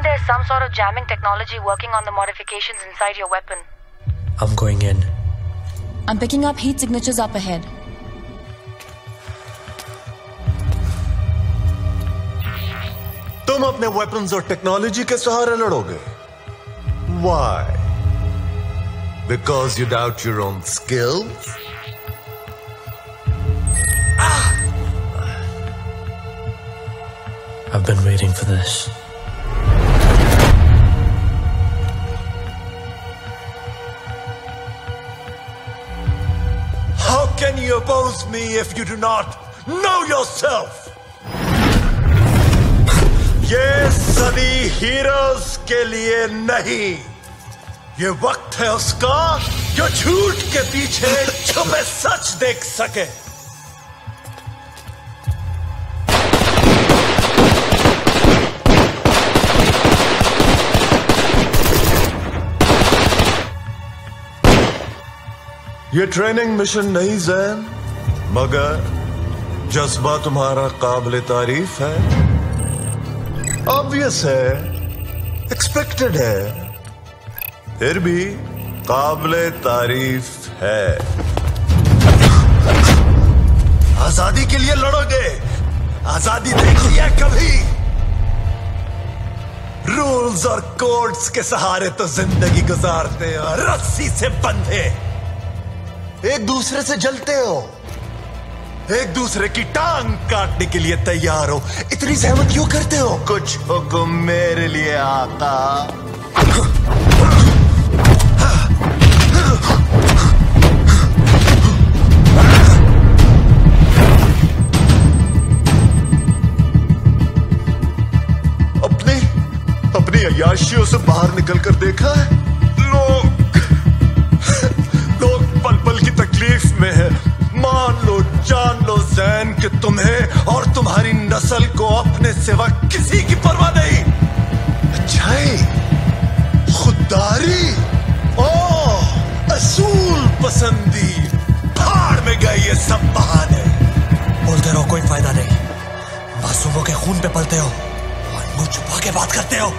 there's some sort of jamming technology working on the modifications inside your weapon.
I'm going in.
I'm picking up heat signatures up ahead.
तुम अपने वेपन्स और टेक्नोलॉजी के सहारे लड़ोगे why because you doubt your own skills
I've been waiting for this.
How can you oppose me if you do not know yourself? ये सदी हीरोज के लिए नहीं। ये वक्त है उसका जो झूठ के पीछे छुपे सच देख सके। ये ट्रेनिंग मिशन नहीं जैन मगर जज्बा तुम्हारा काबिल तारीफ़ है। ऑब्वियस है एक्सपेक्टेड है, फिर भी काबिल तारीफ़ है। आज़ादी के लिए लड़ोगे, आज़ादी देखी है कभी। रूल्स और कोड्स के सहारे तो ज़िंदगी गुजारते हो रस्सी से बंधे। एक दूसरे से जलते हो। एक दूसरे की टांग काटने के लिए तैयार हो। इतनी सहमत क्यों करते हो? कुछ हुक्म मेरे लिए आता। अपनी अपनी अयाशियों से बाहर निकलकर देखा है? लोग लोग पल पल की तकलीफ़ में है। मान लो, जान लो जैन कि तुम्हें और तुम्हारी नस्ल को अपने सिवा किसी की परवाह नहीं। अच्छाई, खुददारी ओ असूल पसंदी फाड़ में गए ये सब बहाने।
बोलते रहो, कोई फ़ायदा नहीं। मासूमों के खून पे पलते हो और मुँह छुपा के बात करते हो।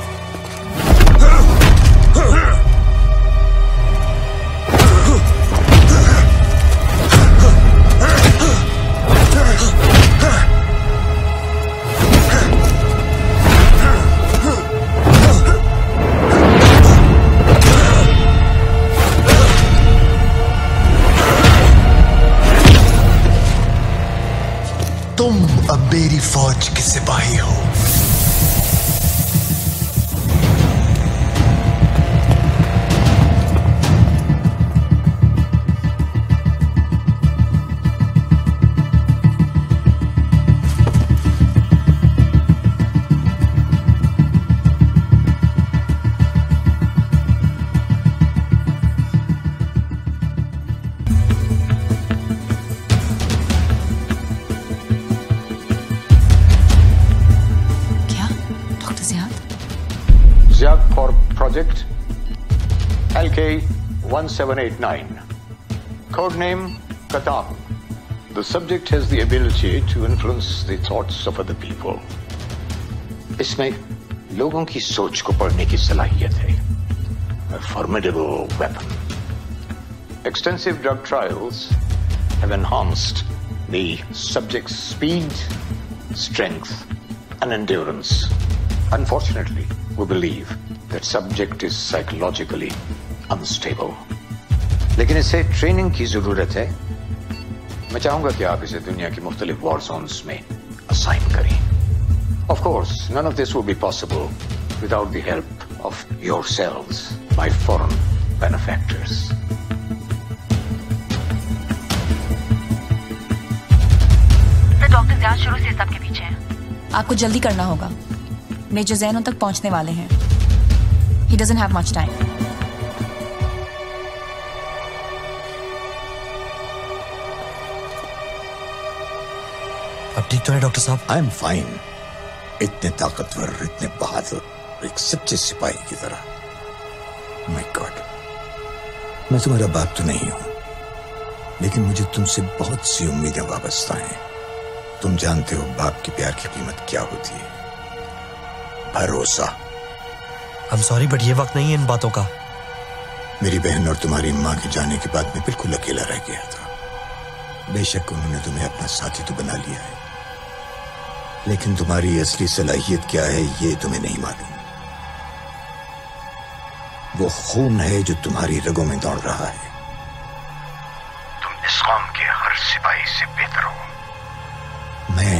1789. Codename Katam. The subject has the ability to influence the thoughts of other people. इसमें लोगों की सोच को पढ़ने की सलाहियत है A formidable weapon. Extensive drug trials have enhanced the subject's speed, strength, and endurance. Unfortunately, we believe that subject is psychologically unstable. लेकिन इसे ट्रेनिंग की ज़रूरत है। मैं चाहूँगा कि आप इसे दुनिया की मुख्तलिफ़ वॉर जोन्स में असाइन करें। Of course, none of this would be possible without the help of yourselves, my foreign benefactors.
Sir doctor शुरू से सबके पीछे हैं।
आपको जल्दी करना होगा। मेजर जैनों तक पहुँचने वाले हैं। He doesn't have much
time ठीक तो है डॉक्टर साहब? आई एम फाइन इतने ताकतवर इतने बहादुर एक सच्चे सिपाही की तरह। माय गॉड मैं तुम्हारा बाप तो नहीं हूँ। लेकिन मुझे तुमसे बहुत सी उम्मीदें वाबस्ता हैं तुम जानते हो बाप के प्यार की कीमत क्या होती है। भरोसा।
हम सॉरी बट ये वक्त नहीं है इन बातों का।
मेरी बहन और तुम्हारी माँ के जाने के बाद मैं बिल्कुल अकेला रह गया था। बेशक उन्होंने तुम्हें अपना साथी तो बना लिया है। लेकिन तुम्हारी असली सलाहियत क्या है ये तुम्हें नहीं मालूम वो खून है जो तुम्हारी रगों में दौड़ रहा है तुम इस कौम के हर सिपाही से बेहतर हो मैं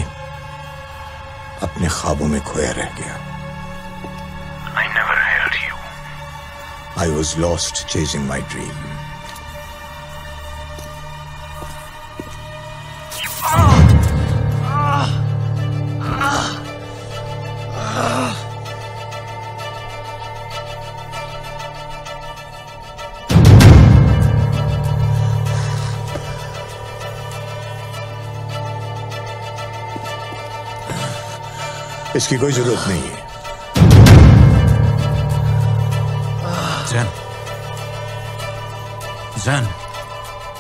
अपने ख्वाबों में खोया रह गया I never held you. I was lost chasing my dream. इसकी कोई ज़रूरत नहीं है।
Zen. Zen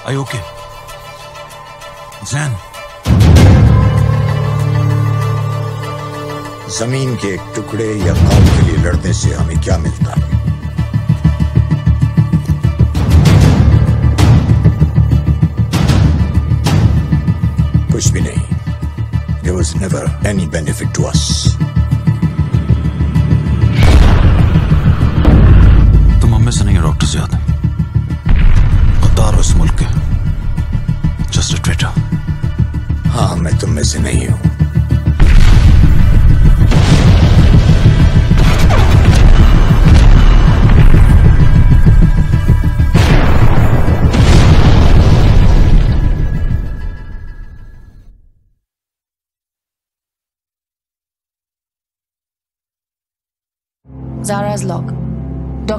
I okay Zen.
ज़मीन के एक टुकड़े या कौम के लिए लड़ने से हमें क्या मिलता है? Any benefit to us.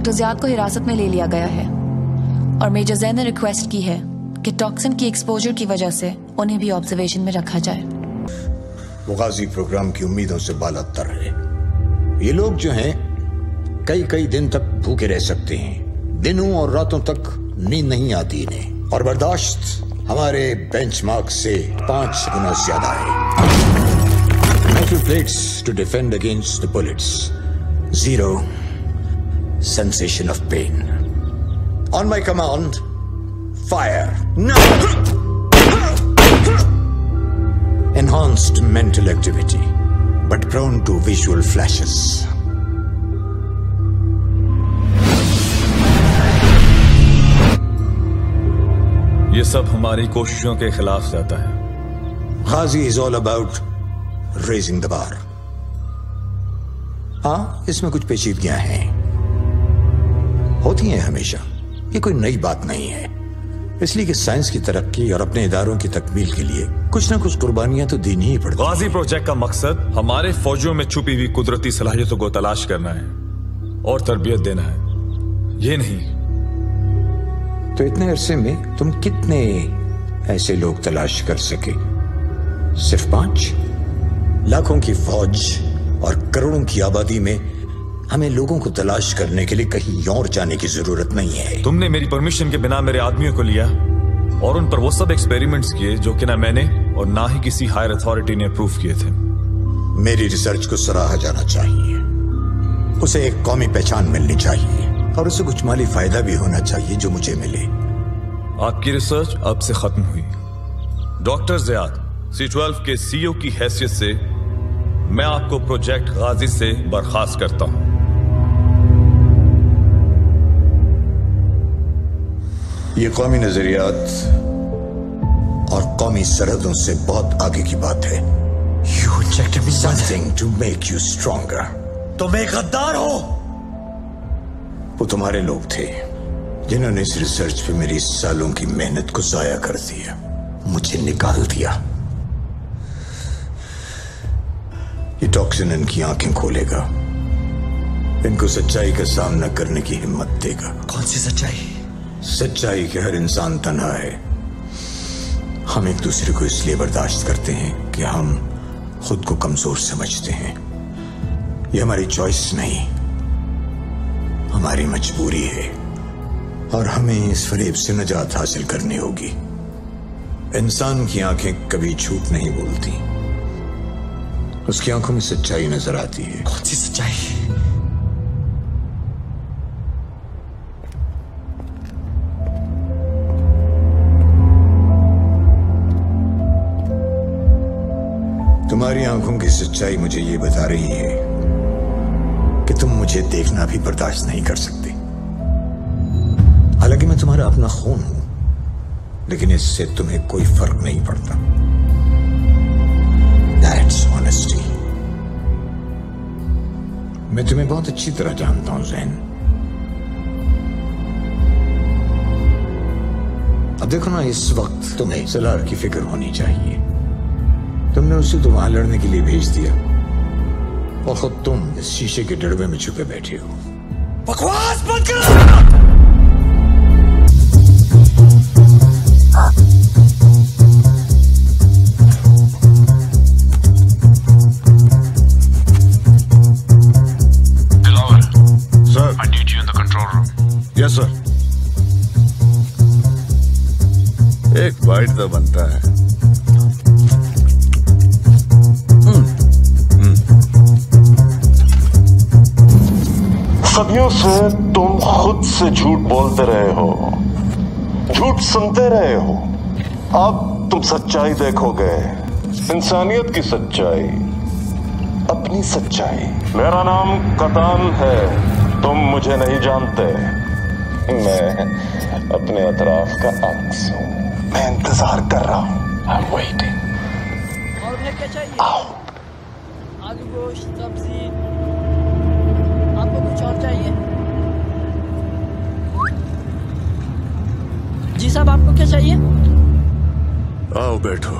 Doctor Ziyad को
हिरासत में ले लिया गया है। और मेजर जैन ने रिक्वेस्ट की है कि टॉक्सिन की एक्सपोजर की वजह से उन्हें भी ऑब्जर्वेशन में रखा जाए।
वो गाजी प्रोग्राम की उम्मीदों से बाला तर है। ये लोग जो हैं कई कई दिन तक भूखे रह सकते हैं। दिनों और रातों तक नींद नहीं आती इन्हें। और बर्दाश्त हमारे बेंचमार्क से पाँच गुना ज़्यादा है। Metal plates to defend against the bullets. Zero sensation of pain. On my command, fire. No! Enhanced mental activity, but prone to visual flashes.
ये सब हमारी कोशिशों के खिलाफ जाता है
Ghazi is all about raising the bar. हाँ इसमें कुछ पेचीदगियां हैं होती हैं हमेशा। ये कोई नई बात नहीं है। इसलिए कि साइंस की तरक्की और अपने इदारों की तकमील के लिए कुछ ना कुछ कुर्बानियाँ तो देनी ही पड़ती
गाजी प्रोजेक्ट का मकसद हमारे फौजियों में छुपी हुई कुदरती सलाहियतों को तलाश करना है और तरबियत देना है। ये नहीं।
तो इतने अरसे में तुम कितने ऐसे लोग तलाश कर सके? सिर्फ़ पाँच? लाखों की फौज और करोड़ों की आबादी में हमें लोगों को तलाश करने के लिए कहीं और जाने की ज़रूरत नहीं है।
तुमने मेरी परमिशन के बिना मेरे आदमियों को लिया और उन पर वो सब एक्सपेरिमेंट्स किए जो कि ना मैंने और ना ही किसी हायर अथॉरिटी ने अप्रूव किए थे।
मेरी रिसर्च को सराहा जाना चाहिए। उसे एक कौमी पहचान मिलनी चाहिए और उसे कुछ माली फ़ायदा भी होना चाहिए जो मुझे मिले।
आपकी रिसर्च अब से खत्म हुई। डॉक्टर जयाद सी ट्वेल्व के सीईओ की हैसियत से मैं आपको प्रोजेक्ट गाजी से बर्खास्त करता हूँ।
ये कौमी नजरियात और कौमी सरहदों से बहुत आगे की बात है। You something to make you stronger
तुम एक गद्दार हो।
वो तुम्हारे लोग थे जिन्होंने इस रिसर्च पे मेरी सालों की मेहनत को जाया कर दिया। मुझे निकाल दिया। ये टॉक्सिन इनकी आँखें खोलेगा। इनको सच्चाई का सामना करने की हिम्मत देगा।
कौन सी सच्चाई?
सच्चाई के हर इंसान तन्हा है। हम एक दूसरे को इसलिए बर्दाश्त करते हैं कि हम खुद को कमज़ोर समझते हैं। यह हमारी चॉइस नहीं, हमारी मजबूरी है और हमें इस फरेब से नजात हासिल करनी होगी। इंसान की आँखें कभी झूठ नहीं बोलती, उसकी आँखों में सच्चाई नज़र आती है।
कौन सी सच्चाई।
तुम्हारी आँखों की सच्चाई मुझे ये बता रही है कि तुम मुझे देखना भी बर्दाश्त नहीं कर सकते। हालाँकि मैं तुम्हारा अपना खून हूँ, लेकिन इससे तुम्हें कोई फ़र्क नहीं पड़ता। दैट्स ऑनेस्टी मैं तुम्हें बहुत अच्छी तरह जानता हूँ, जैन। अब देखो ना, इस वक्त तुम्हें सलार की फ़िक्र होनी चाहिए। तुमने उसे तो वहाँ लड़ने के लिए भेज दिया। और खुद तुम इस शीशे के डड़बे में छुपे बैठे हो।
बकवास बंद करो!
सदियों से तुम खुद से झूठ बोलते रहे हो। झूठ सुनते रहे हो। अब तुम सच्चाई देखोगे। इंसानियत की सच्चाई। अपनी सच्चाई। मेरा नाम कतान है। तुम मुझे नहीं जानते। मैं अपने अतराफ का अक्स हूँ। मैं इंतज़ार कर रहा हूँ। आई एम वेटिंग
और क्या चाहिए?
आओ।
आलू गोश्त सब्ज़ी चाहिए। जी साहब आपको क्या चाहिए?
आओ बैठो।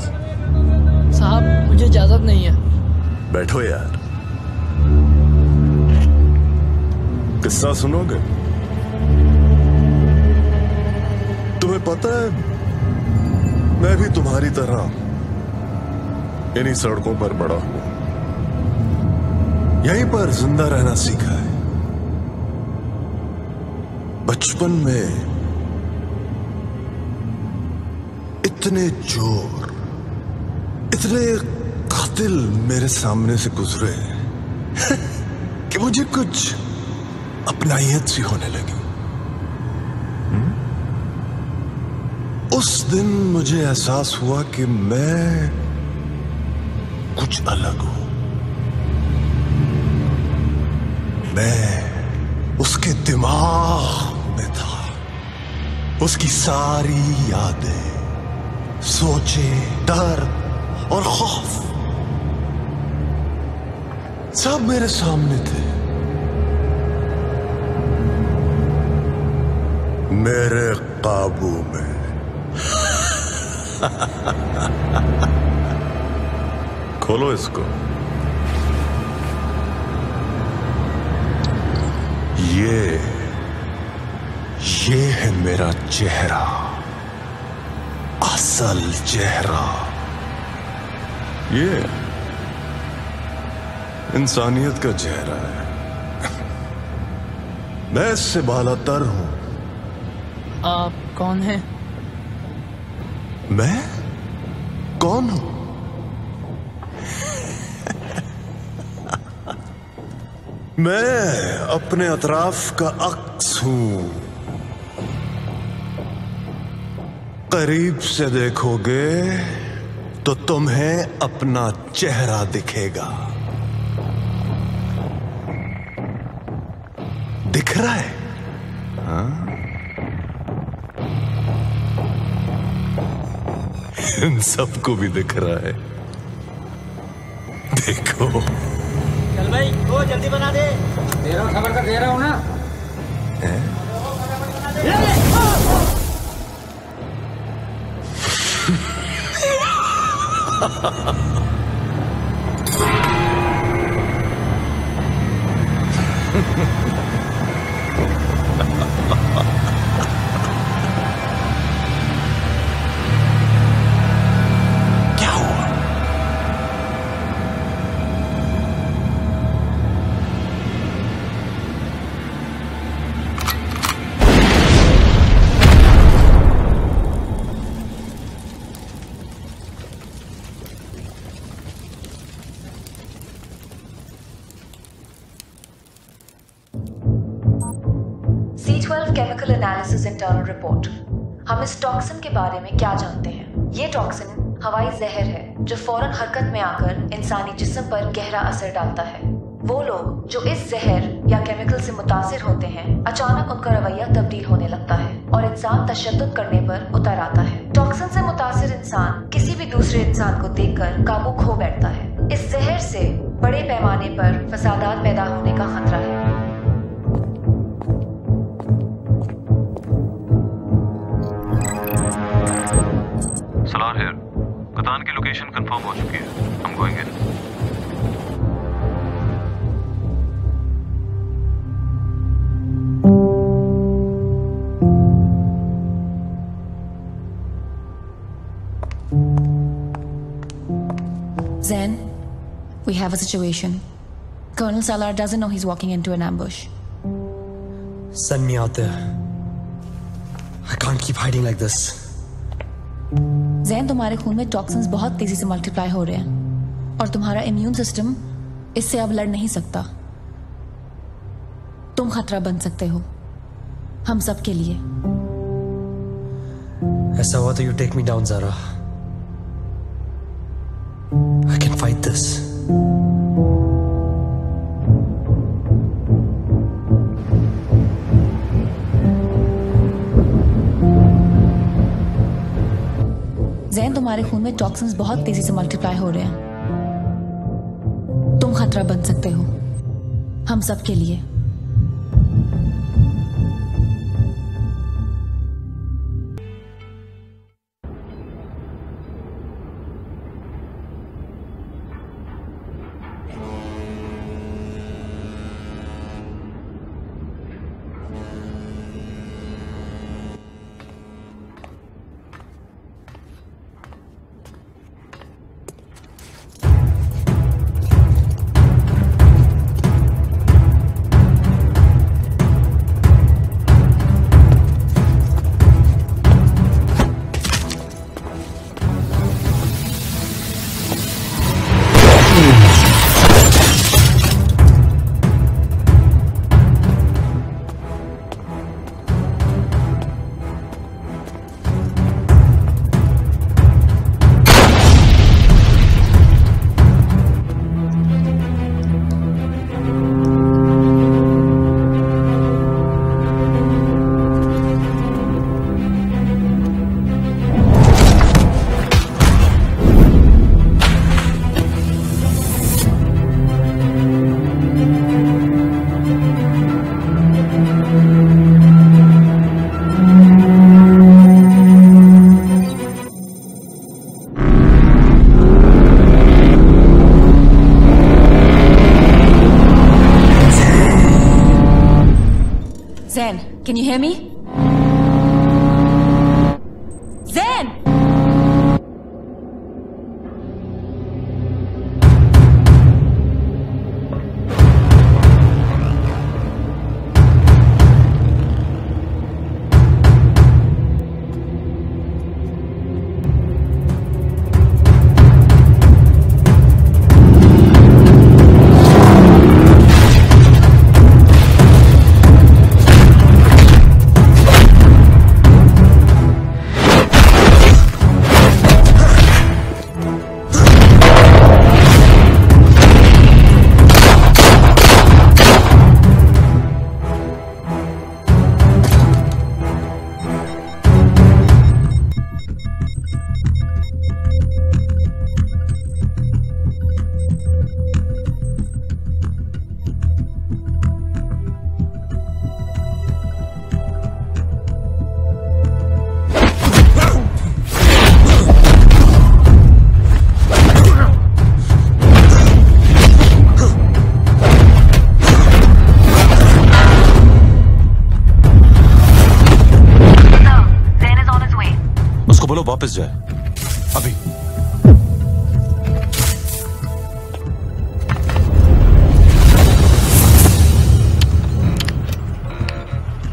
साहब मुझे इजाज़त नहीं है।
बैठो यार। किस्सा सुनोगे? तुम्हें पता है मैं भी तुम्हारी तरह इन्हीं सड़कों पर बड़ा हूँ। यहीं पर ज़िंदा रहना सीखा। बचपन में इतने ज़ोर इतने कातिल मेरे सामने से गुजरे <laughs> कि मुझे कुछ अपनाइत सी होने लगी हम्म? उस दिन मुझे एहसास हुआ कि मैं कुछ अलग हूँ मैं उसके दिमाग उसकी सारी यादें, सोचे, डर और खौफ। सब मेरे सामने थे। मेरे काबू में। <laughs> खोलो इसको। ये ये है मेरा चेहरा असल चेहरा। ये इंसानियत का चेहरा है। मैं इससे बालातर हूँ।
आप कौन हैं?
मैं? कौन हूँ? मैं अपने अतराफ का अक्स हूँ। करीब से देखोगे तो तुम्हें अपना चेहरा दिखेगा। दिख रहा है? हाँ? इन सबको भी दिख रहा है। देखो।
चल भाई वो जल्दी बना दे। दे रहा हूँ खबर कर दे रहा हूँ ना।
क्या <laughs>
इंटरनल रिपोर्ट हम इस टॉक्सिन के बारे में क्या जानते हैं? ये टॉक्सिन हवाई जहर है, जो फ़ौरन हरकत में आकर इंसानी जिस्म पर गहरा असर डालता है। वो लोग जो इस जहर या केमिकल से मुतासिर होते हैं, अचानक उनका रवैया तब्दील होने लगता है और इंसान तशद करने पर उतर आता है। टॉक्सिन से मुतासिर इंसान किसी भी दूसरे इंसान को देखकर काबू खो बैठता है। इस जहर से बड़े पैमाने पर फसादात पैदा होने का खतरा है।
कतान की लोकेशन कंफर्म हो चुकी है हम going in
Zen, we have a situation. Colonel Salar doesn't know he's walking into an ambush.
Send me out there. I can't keep hiding like this.
Zen तुम्हारे खून में टॉक्सिन बहुत तेज़ी से मल्टीप्लाई हो रहे हैं। और तुम्हारा इम्यून सिस्टम इससे अब लड़ नहीं सकता। तुम खतरा बन सकते हो। हम सब के लिए।
ऐसा हुआ तो यू टेक मी डाउन जरा आई कैन फाइट दिस
तुम्हारे खून में टॉक्सिन्स बहुत तेज़ी से मल्टीप्लाई हो रहे हैं। तुम खतरा बन सकते हो। हम सब के लिए। Hear me?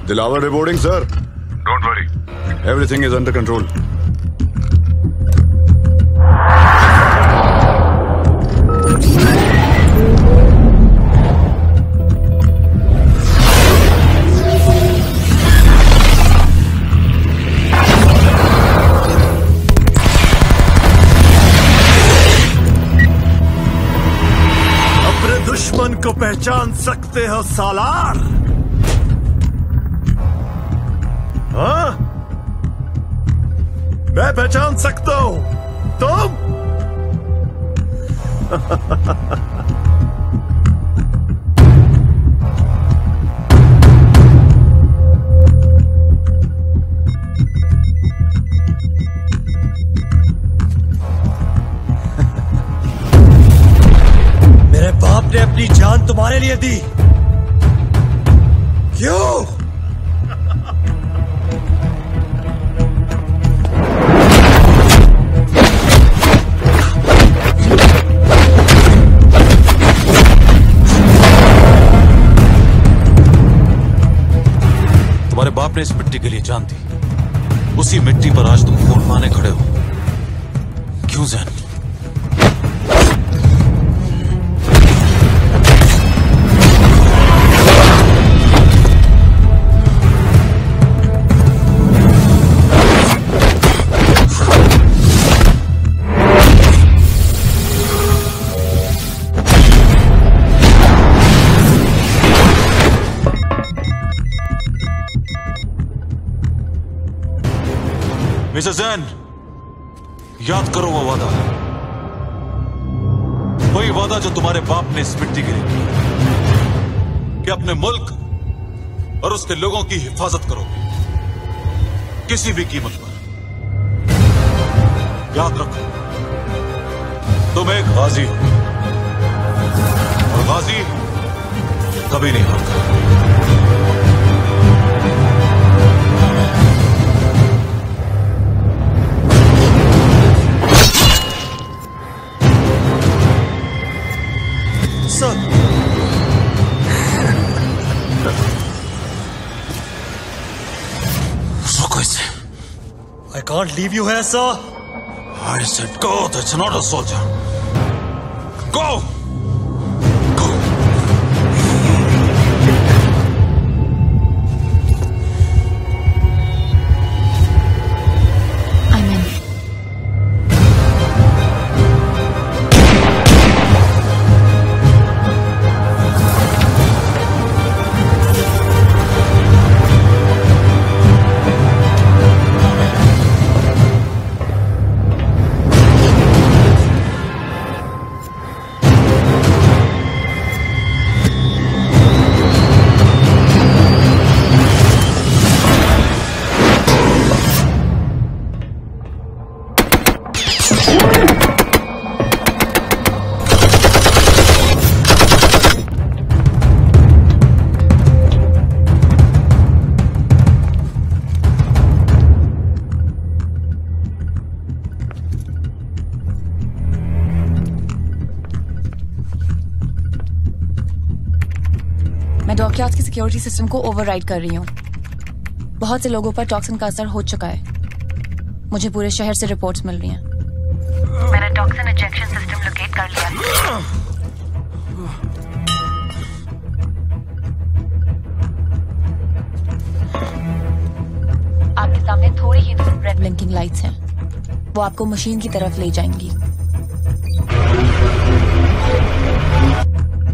Dilawar reporting sir
don't worry
everything is under control
को पहचान सकते हो सालार। हाँ मैं पहचान सकता हूँ तुम
मेरे बाप ने अपनी जान तुम्हारे लिए दी।
क्यों?
मिट्टी के लिए जान दी उसी मिट्टी पर आज तुम खून माने खड़े हो? क्यों जैन मिस्टर जैन, याद करो वो वादा। वही वादा जो तुम्हारे बाप ने मिट्टी के लिए किया। कि अपने मुल्क और उसके लोगों की हिफाजत करोगे किसी भी कीमत पर। याद रखो, तुम एक गाजी हो। और गाजी कभी नहीं हारता
can't leave you here, sir.
I said go, that's not a soldier. Go!
Security system को ओवरराइड कर रही हूँ। बहुत से लोगों पर टॉक्सिन का असर हो चुका है। मुझे पूरे शहर से रिपोर्ट्स मिल रही हैं।
मैंने टॉक्सिन इंजेक्शन सिस्टम लोकेट कर लिया।
आपके सामने थोड़ी ही दूर रेड ब्लिंकिंग लाइट्स हैं। वो आपको मशीन की तरफ़ ले जाएँगी।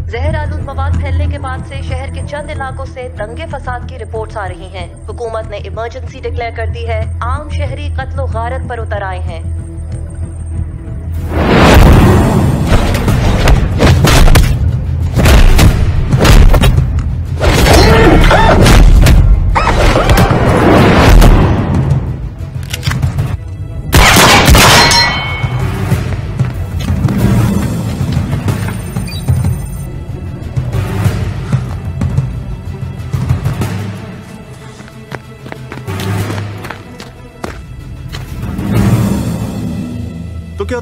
जहर मवाद फैलने के बाद से शहर के चंद इलाकों से दंगे फसाद की रिपोर्ट्स आ रही हैं। हुकूमत ने इमरजेंसी डिक्लेयर कर दी है आम शहरी कत्लो गारत पर उतर आए हैं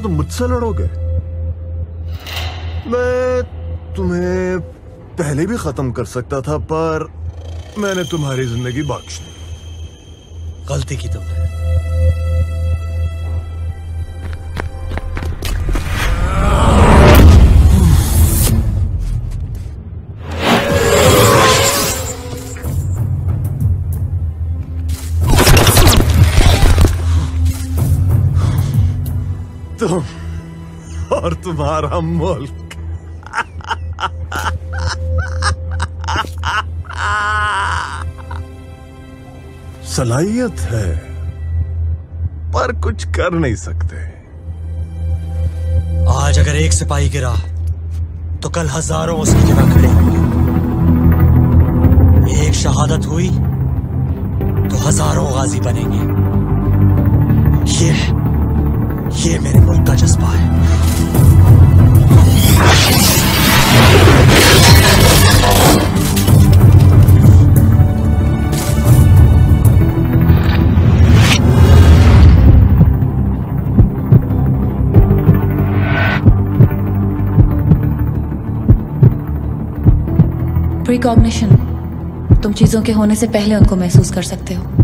तो तुम मुझसे लड़ोगे। मैं तुम्हें पहले भी खत्म कर सकता था, पर मैंने तुम्हारी ज़िंदगी बख्श दी।
गलती की तुमने।
तुम और तुम्हारा मुल्क। सलाहियत है, पर कुछ कर नहीं सकते।
आज अगर एक सिपाही गिरा तो कल हज़ारों उसकी जगह खड़े होंगे एक शहादत हुई तो हज़ारों गाजी बनेंगे। ये ये मेरे मुल्क का जज्बा है।
प्रिकॉग्निशन तुम चीज़ों के होने से पहले उनको महसूस कर सकते हो।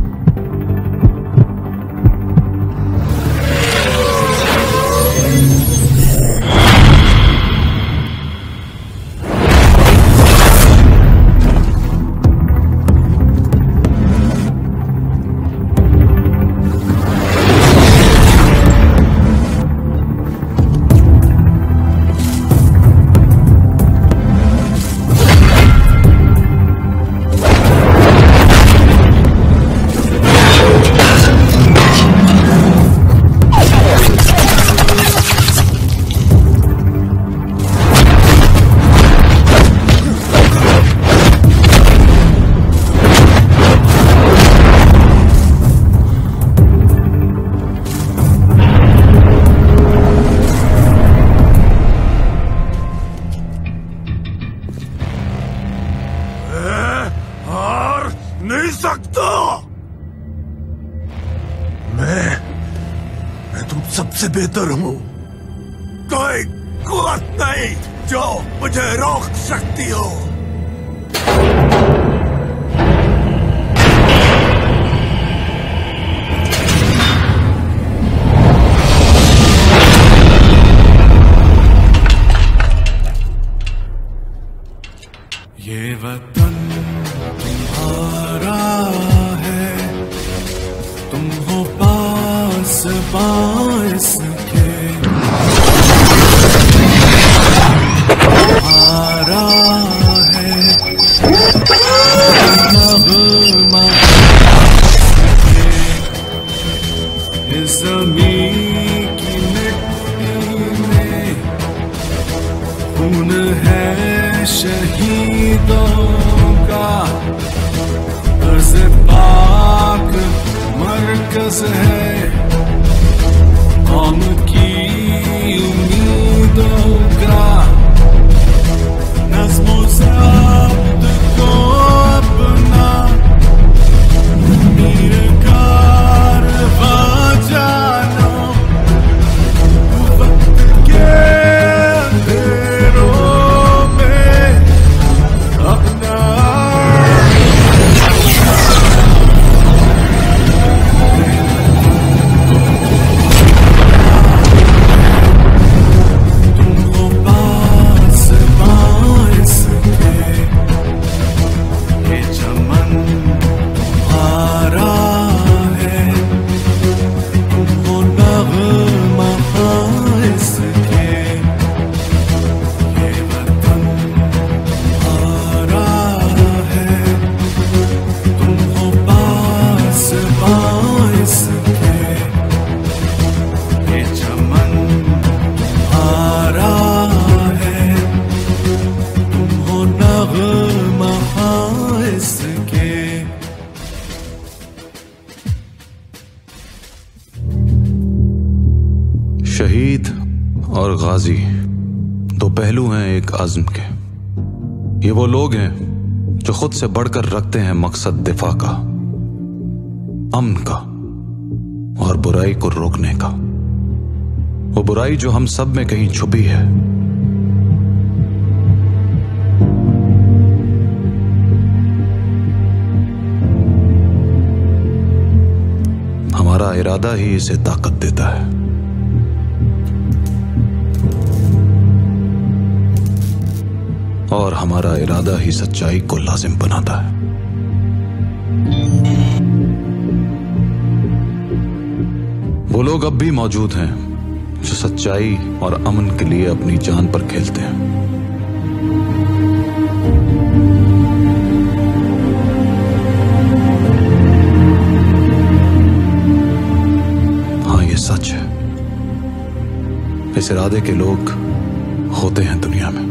से बढ़कर रखते हैं मकसद दिफा का, अमन का, और बुराई को रोकने का। वो बुराई जो हम सब में कहीं छुपी है। हमारा इरादा ही इसे ताकत देता है। और हमारा इरादा ही सच्चाई को लाजिम बनाता है। वो लोग अब भी मौजूद हैं, जो सच्चाई और अमन के लिए अपनी जान पर खेलते हैं। हाँ ये सच है। इस इरादे के लोग होते हैं दुनिया में।